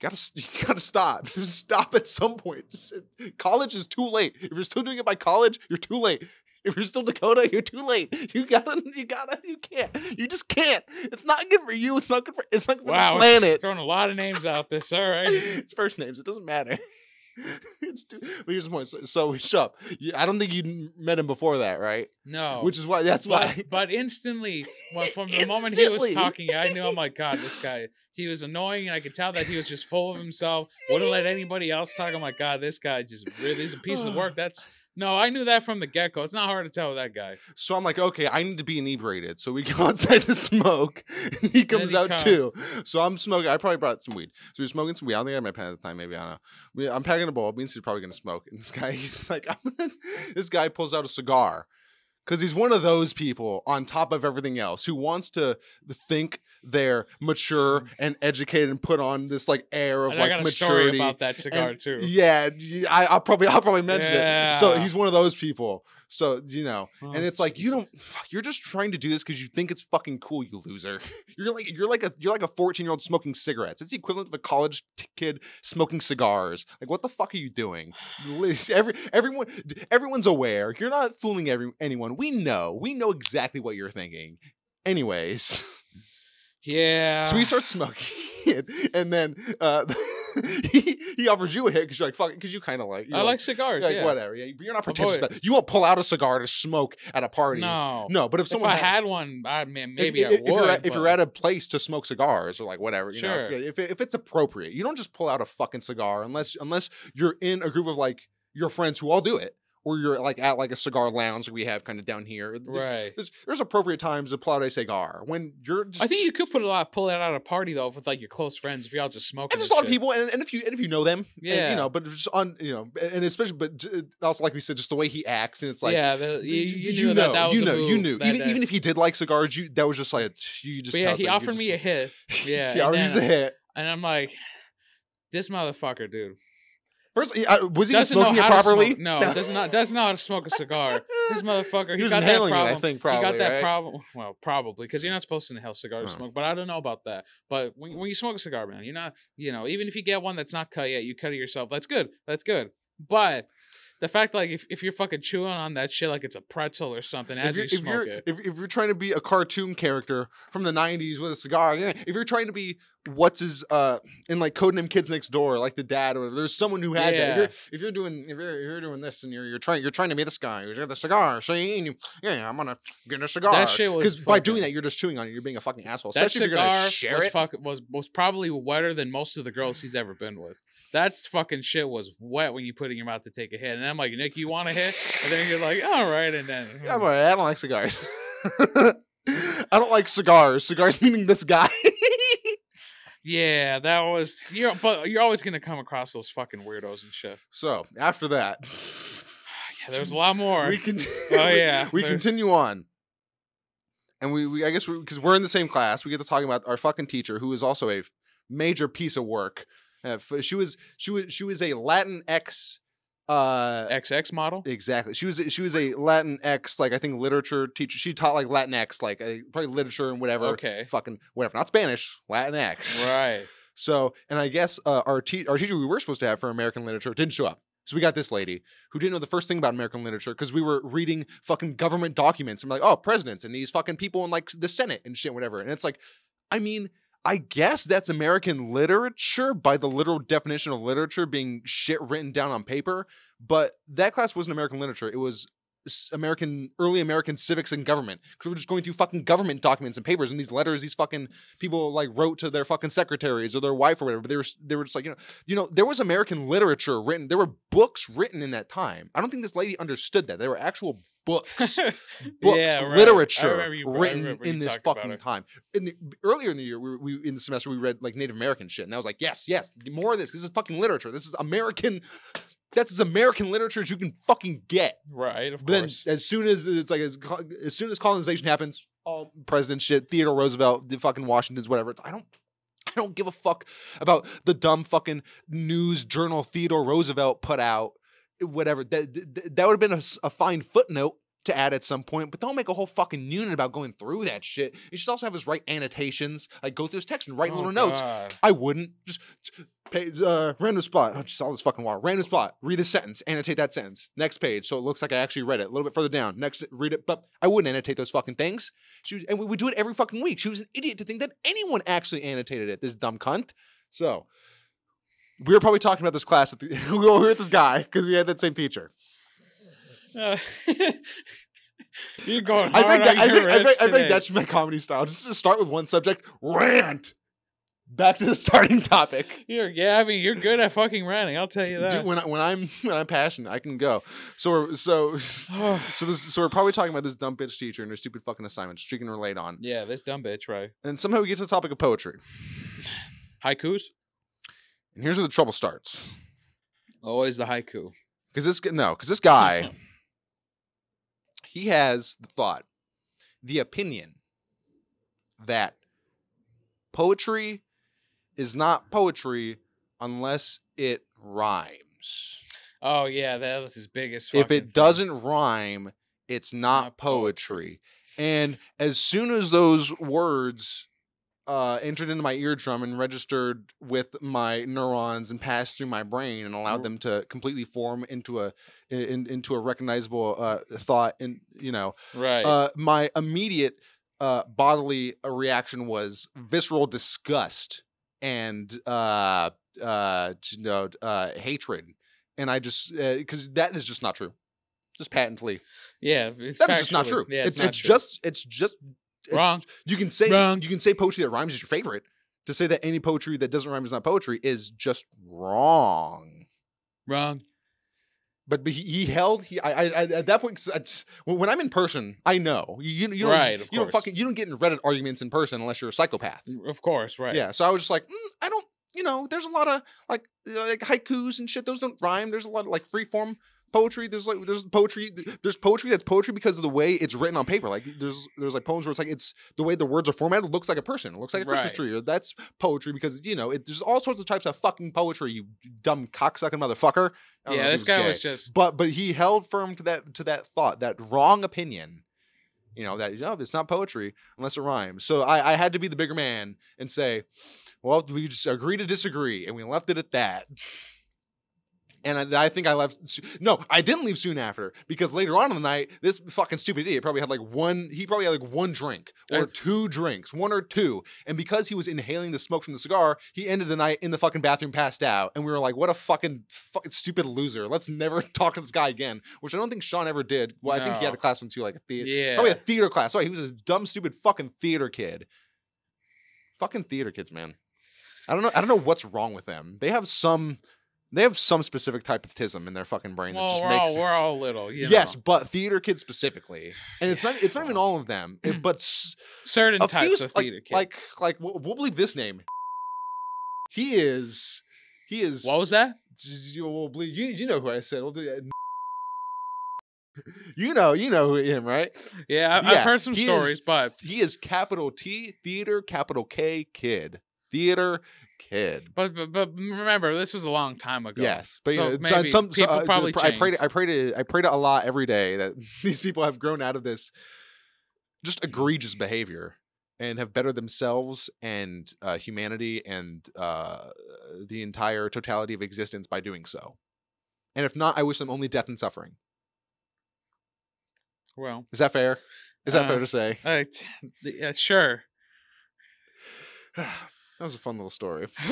gotta you gotta stop. stop at some point. Just- College is too late. If you're still doing it by college, you're too late. If you're still Dakota, you're too late. You gotta, you gotta, you can't. You just can't. It's not good for you. It's not good for. It's not good for Wow, the planet. throwing a lot of names out this. All right. it's first names. It doesn't matter. it's too. But here's the point. So, so Shup, I don't think you met him before that, right? No. Which is why. That's why. but, but instantly, well, from the moment he was talking, I knew I'm like, God, this guy. He was annoying, and I could tell that he was just full of himself. Wouldn't let anybody else talk. I'm like, God, this guy just really is a piece of work. That's no, I knew that from the get go. It's not hard to tell with that guy. So I'm like, okay, I need to be inebriated. So we go outside to smoke. And he comes he out comes. too. So I'm smoking. I probably brought some weed. So we're smoking some weed. I don't think I had my pen at the time. Maybe I don't know. I'm packing a bowl. Means he's probably gonna smoke. And this guy, he's like, I'm gonna, this guy pulls out a cigar because he's one of those people on top of everything else who wants to think they're mature mm-hmm. and educated and put on this like air of. And I like maturity. story about that cigar And- too. Yeah, I, I'll probably I'll probably mention it. So he's one of those people. So you know, Oh, and it's like you don't. Fuck, you're just trying to do this because you think it's fucking cool, you loser. You're like you're like a you're like a 14 year old smoking cigarettes. It's the equivalent of a college t- kid smoking cigars. Like what the fuck are you doing? Every everyone everyone's aware. You're not fooling every anyone. We know. We know exactly what you're thinking. Anyways, Yeah. so he starts smoking, it, and then uh, he, he offers you a hit because you're like fuck it, because you kind of like I know, like cigars. like, yeah. whatever yeah you're not pretentious about it. you won't pull out a cigar to smoke at a party No. no but if someone. If I had- had one, I mean, maybe if, I if, would. you're at, if you're at a place to smoke cigars or like whatever you know if, Sure. if, if it's appropriate you don't just pull out a fucking cigar unless unless you're in a group of like your friends who all do it or you're like at like a cigar lounge we have kind of down here There's- right. there's, there's appropriate times to pull out a cigar when you're just I think you could put a lot, pull it out at a party though, with like your close friends. If y'all just smoking, and there's a lot of people, and, and if you and if you know them, and, Yeah. you know, but just on you know, and especially, but also like we said, just the way he acts, and it's like, yeah, the, you, you, you knew know, that that was you know, you knew, that even day. even if he did like cigars, you that was just like you just. But yeah, he offered just- me a hit, Yeah, yeah, and he's a hit. and I'm like, this motherfucker, dude, First, was he doesn't know smoking it how properly? to smoke. No, does not does not know how to smoke a cigar. This motherfucker, he he, was got that problem. it. I think he got that right? problem. Well, probably because you're not supposed to inhale cigar Oh. smoke. But I don't know about that. But when, when you smoke a cigar, man, you're not. You know, even if you get one that's not cut yet, you cut it yourself. That's good. That's good. But the fact, like, if, if you're fucking chewing on that shit like it's a pretzel or something If as you're, you if smoke you're it, if, if you're trying to be a cartoon character from the '90s with a cigar. If you're trying to be what's his uh in like Codename Kids Next Door, like the dad, or there's someone who had that. If you're, if you're doing if you're, if you're doing this and you're you're trying you're trying to be this guy who's got the cigar, you yeah, I'm gonna get a cigar. shit was because by doing that you're just chewing on it. You're being a fucking asshole. that Especially if you're cigar gonna share was it. fuck, was was probably wetter than most of the girls he's ever been with. That's fucking shit was wet when you put it in your mouth to take a hit. And I'm like, Nick, you want a hit? And then you're like, all right. And then I'm alright. I don't like cigars. I don't like cigars. Cigars meaning this guy. Yeah, that was you're but you're always gonna come across those fucking weirdos and shit. so after that, Yeah, there's a lot more. we can. Oh, yeah, we there- continue on, and we, we I guess because we're in the same class, we get to talking about our fucking teacher, who is also a major piece of work. Uh, she was she was she was a Latin X. Uh, XX model. exactly. She was she was a Latin X like I think literature teacher. She taught like Latin X like uh, probably literature and whatever. Okay. Fucking whatever, not Spanish, Latin X. Right. So, and I guess uh, our te- our teacher we were supposed to have for American literature didn't show up. So we got this lady who didn't know the first thing about American literature because we were reading fucking government documents and we're like, oh, presidents and these fucking people in like the Senate and shit, whatever. And it's like, I mean, I guess that's American literature by the literal definition of literature being shit written down on paper. But that class wasn't American literature. It was American, early American civics and government. Because we're just going through fucking government documents and papers and these letters these fucking people like wrote to their fucking secretaries or their wife or whatever. But they were they were just like you know you know there was American literature written. There were books written in that time. I don't think this lady understood that there were actual books, books, Yeah, right. Literature you- written in this fucking time. In the earlier in the year, we, we in the semester we read like Native American shit, and I was like, yes, yes, more of this. This is fucking literature. This is American. That's as American literature as you can fucking get. right. Of But then as soon as it's like as, as soon as colonization happens, all president shit, Theodore Roosevelt, the fucking Washington's, whatever. It's, I don't I don't give a fuck about the dumb fucking news journal Theodore Roosevelt put out. Whatever. That that, that would have been a fine footnote to add at some point, but don't make a whole fucking unit about going through that shit. You should also have us write annotations, like go through his text and write Oh, little notes. I wouldn't just page uh, random spot. Oh, just all this fucking wall. Random spot. Read a sentence. Annotate that sentence. Next page, so it looks like I actually read it. A little bit further down. Next, read it. But I wouldn't annotate those fucking things. She was, and we would do it every fucking week. She was an idiot to think that anyone actually annotated it. This dumb cunt. So we were probably talking about this class. At the, we were with this guy because we had that same teacher. Uh, You're going I think that, I think, I think, I think that should be my comedy style. Just start with one subject, rant. Back to the starting topic. You're, yeah, I mean, you're good at fucking ranting. I'll tell you that. Dude, when I, when I'm when I'm passionate, I can go. So we're, so so this so we're probably talking about this dumb bitch teacher and her stupid fucking assignments she can relate on. yeah, this dumb bitch, right? And somehow we get to the topic of poetry. Haikus? And here's where the trouble starts. Always the haiku. Because this no, because this guy he has the thought, the opinion that poetry is not poetry unless it rhymes. Oh yeah, that was his biggest. if it thing. doesn't rhyme, it's not, Not poetry. And as soon as those words uh, entered into my eardrum and registered with my neurons and passed through my brain and allowed them to completely form into a in, into a recognizable uh, thought, and you know, right? uh, my immediate uh, bodily uh, reaction was visceral disgust and uh, uh, j- no, uh, hatred, and I just because that is just not true, just patently. Yeah, it's That is just not true. Yeah, it's not it's true. just it's just it's- Wrong. You can say Wrong. you can say poetry that rhymes is your favorite. To say that any poetry that doesn't rhyme is not poetry is just wrong. wrong. But, but he, he held he I, I, I at that point I just- when, I'm in person I know you you, you don't Right, of you don't fucking you don't get in Reddit arguments in person unless you're a psychopath. Of course, right. Yeah, so I was just like, mm, I don't, you know, there's a lot of like like haikus and shit. Those don't rhyme. There's a lot of like free form poetry. There's like there's poetry. There's poetry that's poetry because of the way it's written on paper. Like there's there's like poems where it's like it's the way the words are formatted it looks like a person. It looks like a Christmas Right. tree. Or that's poetry because you know it, there's all sorts of types of fucking poetry. You dumb cocksucking motherfucker. Know Yeah, this guy gay. was just But but he held firm to that to that thought, that wrong opinion. You know that no, it's not poetry unless it rhymes. So I, I had to be the bigger man and say, well, we just agree to disagree, and we left it at that. And I, I think I left. No, I didn't leave soon after because later on in the night, this fucking stupid idiot probably had like one. He probably had like one drink or That's- two drinks, one or two. And because he was inhaling the smoke from the cigar, he ended the night in the fucking bathroom, passed out. And we were like, "What a fucking fucking stupid loser! Let's never talk to this guy again." Which I don't think Sean ever did. Well, I think he had a class one too, like a theater. yeah. Probably a theater class. Sorry, he was a dumb, stupid, fucking theater kid. Fucking theater kids, man. I don't know. I don't know what's wrong with them. They have some. They have some specific type of tism in their fucking brain that well, just we're makes. all we're all little. You yes, know. but theater kids specifically, and it's not. It's not even all of them. it- mm. but s- certain types few of s- like, theater kids. like like we'll, we'll believe this name. He is. He is. what was that? you will believe you. You know who I said. We'll do that. Uh, you know, you know who him, right? Yeah, I, Yeah, I've heard some he is- stories, but He is capital T theater, capital K kid. Theater kid. but but, but remember, this was a long time ago. Yes, but so you know, so- maybe some, so, people uh, probably I pray. To, I pray to. I pray to Allah every day that these people have grown out of this just egregious behavior and have bettered themselves and uh, humanity and uh, the entire totality of existence by doing so. And if not, I wish them only death and suffering. Well, Is that fair? Is that fair Uh, to say? Yeah, sure. that was a fun little story.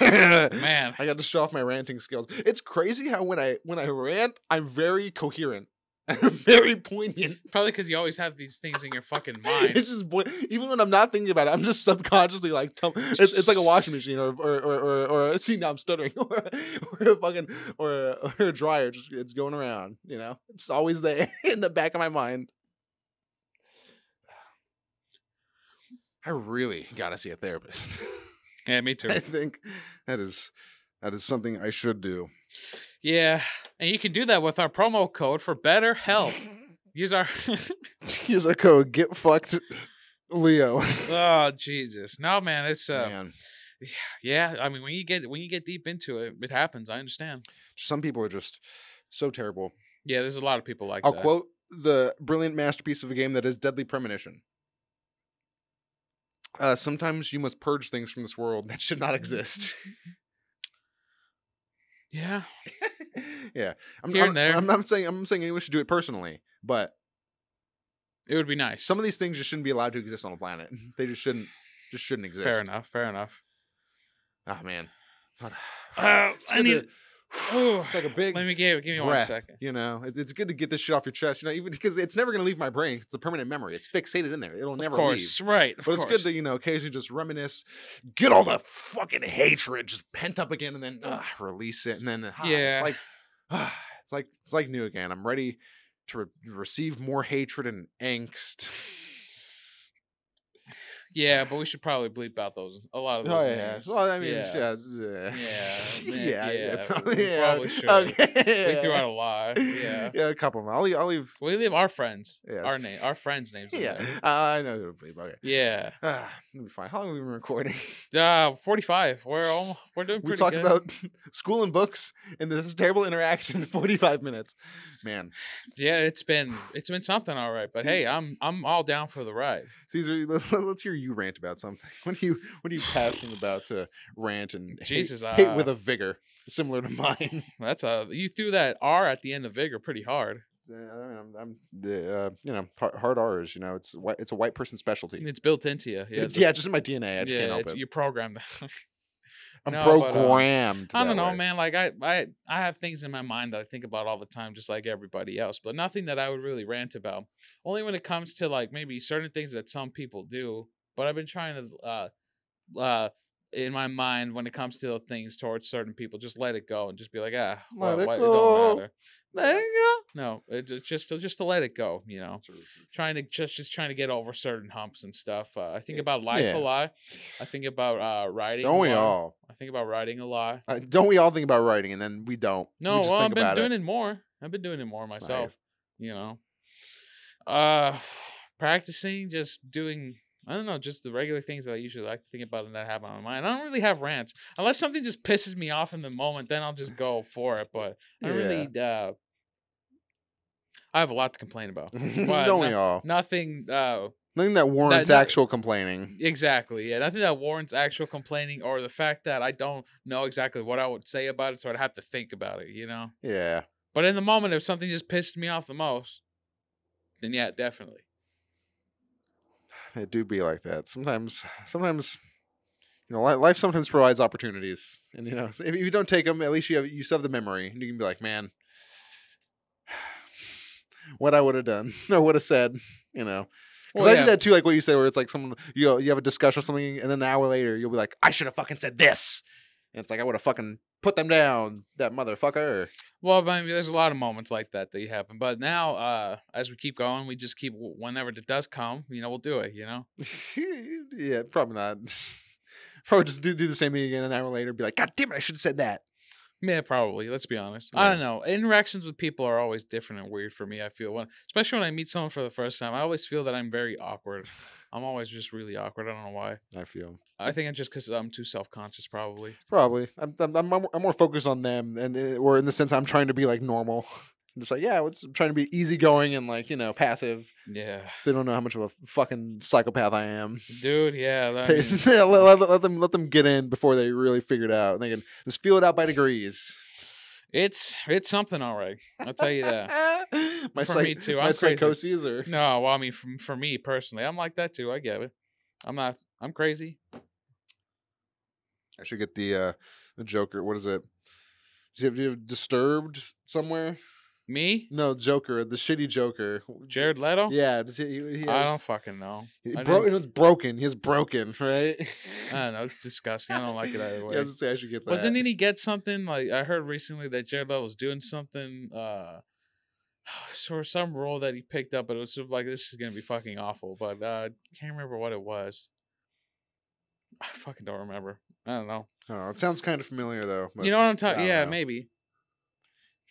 Man, I got to show off my ranting skills. It's crazy how when I when I rant, I'm very coherent. very poignant. probably because you always have these things in your fucking mind. It's just even when I'm not thinking about it, I'm just subconsciously like, it's, it's like a washing machine or or or or, or see now I'm stuttering or, or a fucking or or a dryer. Just it's going around. You know, it's always there in the back of my mind. I really gotta see a therapist. yeah, me too. I think that is that is something I should do. Yeah, and you can do that with our promo code for better help. Use our Use our code get fucked Leo. oh Jesus, no man, it's uh Man, yeah. I mean, when you get when you get deep into it, it happens. I understand. some people are just so terrible. Yeah, there's a lot of people like I'll that. quote the brilliant masterpiece of a game that is Deadly Premonition. Uh, sometimes you must purge things from this world that should not exist. Yeah, yeah, I'm, Here I'm, and there. I'm not saying I'm saying anyone should do it personally, but it would be nice. some of these things just shouldn't be allowed to exist on the planet. They just shouldn't, just shouldn't exist. fair enough. Fair enough. Oh man, Uh, I need. to- Ooh, it's like a big let me give give me one breath. second. You know, it's, it's good to get this shit off your chest. You know, even because it's never gonna leave my brain. It's a permanent memory. It's fixated in there. It'll never leave. course, right. Of But it's course. good to you know occasionally just reminisce, get all the fucking hatred just pent up again, and then ah, release it, and then ah, Yeah. it's like ah, it's like it's like new again. I'm ready to re- receive more hatred and angst. Yeah, but we should probably bleep out those a lot of those. Oh yeah, names. well I mean yeah. yeah, yeah, Yeah, yeah, yeah, probably, we yeah. probably should. Okay, We threw out a lot. Yeah. yeah, a couple of them. I'll leave. I'll leave. We leave our friends, Yeah. our name, our friends' names. Yeah, uh, I know who to believe. Okay, Yeah. ah, it'll be fine. How long have we been recording? Uh, 45. We're almost, we're doing we talked good. about school and books and this terrible interaction 45 minutes. Man, Yeah, it's been it's been something all right. But See- hey, I'm I'm all down for the ride. Caesar, let's hear you rant about something. What are you what are you passionate about to rant and hate- Jesus, hate, with uh, a vigor similar to mine? That's a you threw that R at the end of vigor pretty hard. Uh, I mean, I'm, I'm the uh, you know hard, hard R's. You know, it's. It's a white person specialty. It's built into you. Yeah, Yeah, it's yeah, just in my DNA. I just yeah, can't help it's, it. you programmed. I'm No, but, um, programmed. I don't know, way. man. Like I, I, I have things in my mind that I think about all the time, just like everybody else. But nothing that I would really rant about. Only when it comes to like maybe certain things that some people do. But I've been trying to, uh, uh, in my mind, when it comes to things towards certain people, just let it go and just be like, ah, Let well, it what- go. don't matter. Let it go. No, it's it's just to, just to let it go. You know, trying to just just trying to get over certain humps and stuff. Uh, I think about life Yeah. a lot. I think about uh, writing. Don't we all? I think about writing a lot. Uh, don't we all think about writing and then we don't? We No, just well, I've been doing it. more. I've been doing it more myself. Nice. You know, uh, practicing, just doing. I don't know, just the regular things that I usually like to think about and that have on my mind. I don't really have rants unless something just pisses me off in the moment. Then I'll just go for it. But I don't Yeah. really. Uh, I have a lot to complain about. don't But we all? Nothing. Uh, Nothing that warrants that- actual complaining. Exactly. Yeah, nothing that warrants actual complaining or the fact that I don't know exactly what I would say about it, so I'd have to think about it. You know. Yeah. But in the moment, if something just pissed me off the most, then yeah, definitely. It do be like that. Sometimes, sometimes, you know, life sometimes provides opportunities, and you know, if you don't take them, at least you have you still have the memory, and you can be like, man, what I would have done or would have said, you know. Because Well, I yeah. do that too, like what you said, where it's like someone you know, you have a discussion or something, and then an hour later you'll be like, I should have fucking said this, and it's like I would have fucking put them down, that motherfucker. Well, I mean, there's a lot of moments like that that happen. But now, uh, as we keep going, we just keep whenever it does come, you know, we'll do it. You know. yeah, probably not. probably just do, do the same thing again an hour later. Be like, God damn it, I should have said that. Yeah, probably. Let's be honest. I don't know. Interactions with people are always different and weird for me. I feel when, especially when I meet someone for the first time, I always feel that I'm very awkward. I'm always just really awkward. I don't know why. I feel I think it's just because I'm too self conscious, probably. probably. I'm I'm, I'm, more, I'm more focused on them, and uh, or in the sense I'm trying to be like normal. Just like, yeah, it's, I'm trying to be easygoing and like you know passive. Yeah, 'cause they don't know how much of a fucking psychopath I am. dude. Yeah, I mean, let, let- let them let them get in before they really figure it out. And they can just feel it out by degrees. it's it's something, all right. I'll tell you that. my For psych- me too, My I'm crazy. psychoses are. No, well, I mean, for, for me personally, I'm like that too. I get it. I'm not. I'm crazy. I should get the uh the Joker. What is it? Do you have, do you have Disturbed somewhere? Me, No, Joker, the shitty Joker. Jared Leto. Yeah, does he, he, he I don't fucking know. bro, it's broken. He's broken, right? I don't know. It's disgusting. I don't like it either Yeah, way. I was say I should get that. Didn't he get something like I heard recently that Jared Leto was doing something uh for some role that he picked up, but it was sort of like this is gonna be fucking awful. But uh can't remember what it was. I fucking don't remember. I don't know. I don't know. It sounds kind of familiar though. You know what I'm talking? Yeah, know. maybe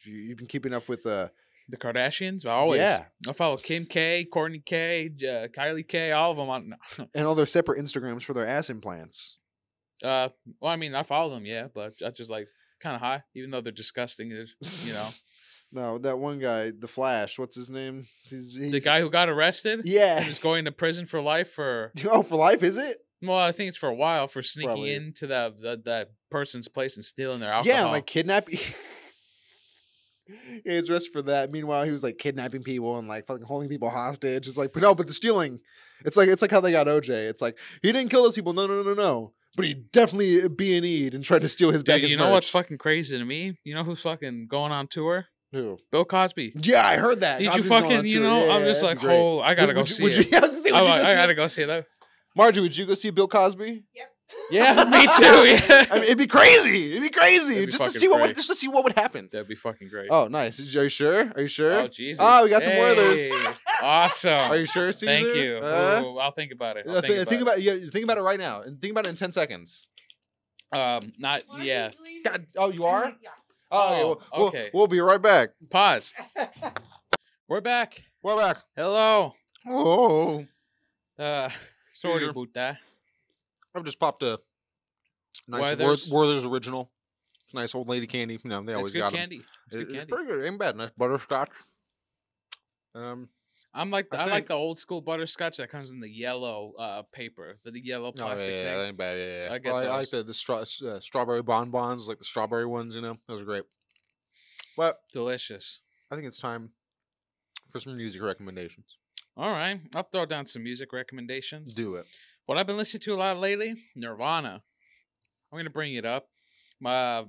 you've been keeping up with uh the Kardashians. Always. yeah, I follow Kim K, Kourtney K, J- Kylie K, all of them on. and all their separate Instagrams for their ass implants. Uh, well, I mean, I follow them, yeah, but I just like kind of high, even though they're disgusting. You know, no, that one guy, the Flash. What's his name? He's, the guy who got arrested Yeah. is going to prison for life for. Oh, for life is it? Well, I think it's for a while for sneaking Probably. into that that that person's place and stealing their alcohol. Yeah, like kidnapping. Yeah, he's arrested for that. Meanwhile, he was like kidnapping people and like fucking holding people hostage. It's like, but no, but the stealing. It's like it's like how they got OJ. It's like he didn't kill those people. No, no, no, no. But he definitely uh, B and E'd and tried to steal his Dude, bag. you know what's fucking crazy to me? You know who's fucking going on tour? Who? Bill Cosby. Yeah, I heard that. Did you Cosby's going on fucking, you know? Yeah, I'm yeah, just like, be oh, I gotta Would- go would you- see would it. You, I was gonna say, would I, I gotta go see that. Margie, would you go see Bill Cosby? Yeah, me too. Yeah, I mean, it'd be crazy. It'd be crazy That'd be just to fucking see what would, just to see what would happen. that'd be fucking great. Oh, nice. Are you sure? Are you sure? Oh, Jesus. Oh, we got some more of those. Awesome. Are you sure, Caesar? Thank you. Uh, Ooh, I'll think about it. I'll yeah, think, about, think it. yeah, think about it right now, and think about it in ten seconds. Um, not yeah. God, oh, you are? Oh, okay, Oh, we'll, we'll- We'll, be right back. Pause. We're back. We're back. Hello. Oh, Uh, sorry Caesar. about that. I've just popped a nice Werther's. Original. It's nice old lady candy. You know, they always got candy. It's It- good it's candy. pretty good. Ain't bad. Nice butterscotch. Um, I'm like I I, like the old school butterscotch that comes in the yellow uh paper, the, the yellow oh, yeah, plastic yeah, that thing. ain't bad. Yeah, yeah. I get Well, I, I like the the straw, uh, strawberry bonbons, like the strawberry ones. You know, those are great. But Delicious. I think it's time for some music recommendations. All right, I'll throw down some music recommendations. Do it. What I've been listening to a lot lately, Nirvana. I'm gonna bring it up. My,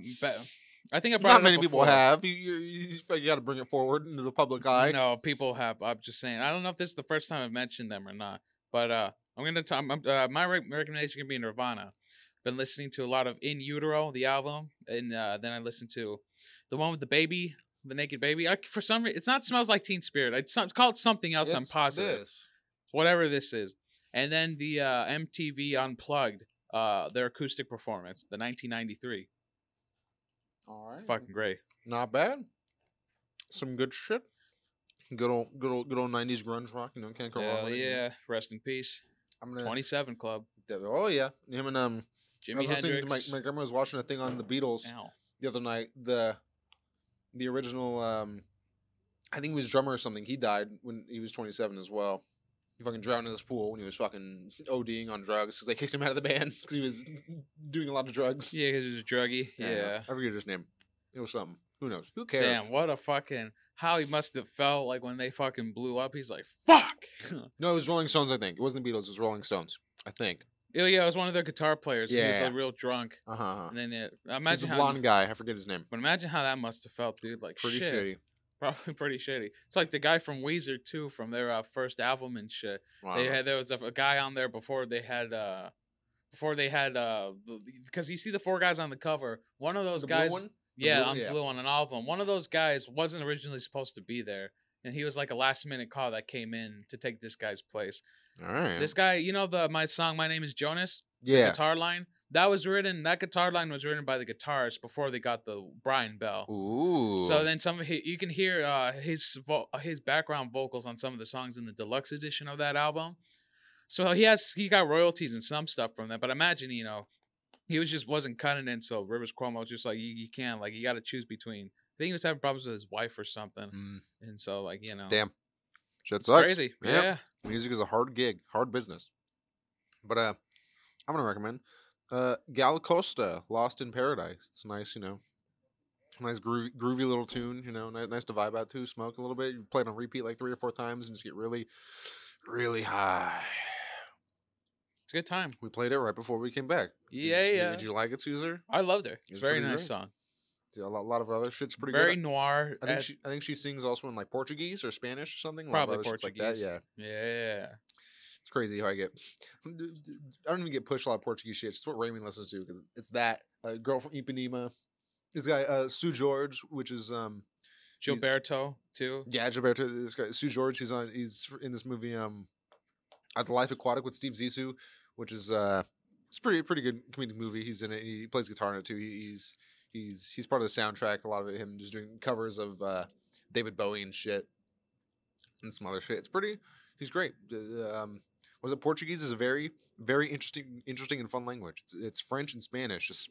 I think I brought Not many people have. You you, you, you got to bring it forward into the public eye. No, people have. I'm just saying. I don't know if this is the first time I've mentioned them or not, but uh, I'm gonna talk. Uh, my rec- recommendation gonna be Nirvana. Been listening to a lot of In Utero, the album, and uh, then I listened to the one with the baby, the naked baby. I, for some reason, it's not smells like Teen Spirit. It's, some- it's called something else. I'm positive. this. Whatever this is, and then the uh, MTV Unplugged, uh, their acoustic performance, the 1993. All right. Fucking great. Not bad. Some good shit. Good old, good old, good old '90s grunge rock. You know, can't go wrong. With it, yeah. Rest in peace. I'm gonna. 27 Club. Oh yeah, him and um. I was listening to my my grandma was watching a thing on the Beatles Ow. the other night. The the original um, I think he was drummer or something. He died when he was 27 as well. He fucking drowned in this pool when he was fucking ODing on drugs because they kicked him out of the band because he was doing a lot of drugs. Yeah, because he was a druggy. I know. Yeah. I forget his name. It was something. Who knows? Who cares? Damn, what a fucking how he must have felt like when they fucking blew up. He's like, fuck. No, it was Rolling Stones. I think it wasn't the Beatles. It was Rolling Stones. I think. yeah, yeah, it was one of their guitar players. Yeah, He was Yeah. like real drunk, Uh huh. and then it, He's a imagine how. blonde guy. I forget his name. But imagine how that must have felt, dude. Like Pretty shit, shitty. Probably pretty shitty. It's like the guy from Weezer too, from their uh, first album and shit. Wow. They had there was a, a guy on there before they had uh before they had uh because you see the four guys on the cover. One of those The guys, yeah, blue- on yeah. blue on an album. One of those guys wasn't originally supposed to be there, and he was like a last minute call that came in to take this guy's place. All right. This guy, you know the my song "My Name Is Jonas" yeah. guitar line. That was written. That guitar line was written by the guitarist before they got the Brian Bell. Ooh. So then some of he, you can hear uh, his vo- his background vocals on some of the songs in the deluxe edition of that album. So he has he got royalties and some stuff from that. But imagine you know he was just wasn't cutting it. So Rivers Cuomo was just like you, you can't like you got to choose between. I think he was having problems with his wife or something, Mm, and so like you know damn. Shit sucks. crazy. Yep. Yeah, Music is a hard gig, hard business. But uh, I'm gonna recommend uh Gal Costa, Lost in Paradise. It's nice, you know, nice groovy, groovy little tune. You know, nice, nice to vibe out to, smoke a little bit. You play it on repeat like three or four times and just get really, really high. it's a good time. We played it right before we came back. Yeah, did- yeah. Did you like it, Caesar? I loved it. It's It's a very nice great. song. Yeah, A lot, lot of other shit's pretty good. very good. noir. I think she, I think she sings also in like Portuguese or Spanish or something. a Probably shits like that. Portuguese. Yeah, yeah. It's crazy how I get. I don't even get pushed a lot of Portuguese shit. It's just what Raymond listens to because it's that uh, girl from Ipanema. This guy, uh, Seu Jorge, which is um, Gilberto too. yeah, Gilberto. This guy, Seu Jorge. He's on. He's in this movie, um, At the Life Aquatic with Steve Zissou, which is uh, it's pretty pretty good comedic movie. He's in it. He plays guitar in it too. He, he's he's he's part of the soundtrack. A lot of it, him just doing covers of uh, David Bowie and shit, and some other shit. It's pretty. He's great. The, Um, was it Portuguese? Is a very very interesting interesting and fun language. It's, it's French and Spanish just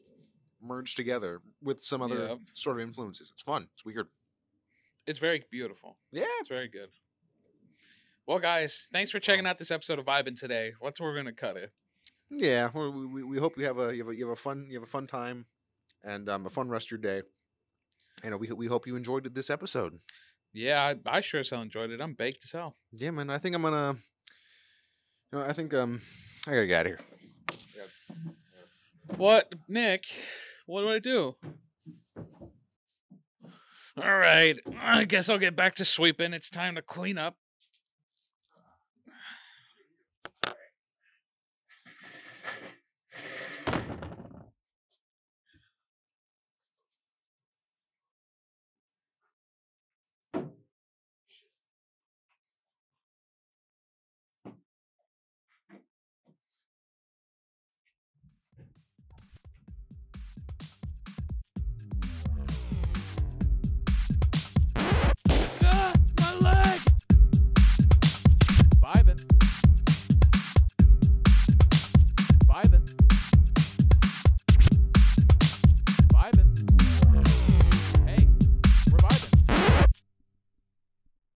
merged together with some other sort of influences. It's fun. It's weird. It's very beautiful. Yeah. It's very good. Well, guys, thanks for checking out this episode of Vibin today. What's we're gonna cut it? Yeah, well, we, we, we hope you have a you have a you have a fun you have a fun time, and um, a fun rest of your day. And we we hope you enjoyed this episode. Yeah, I, I sure as hell enjoyed it. I'm baked as hell. Yeah, man. I think I'm gonna. Know, I think um, I gotta get out of here. What, Nick? What do I do? All right, I guess I'll get back to sweeping. It's time to clean up.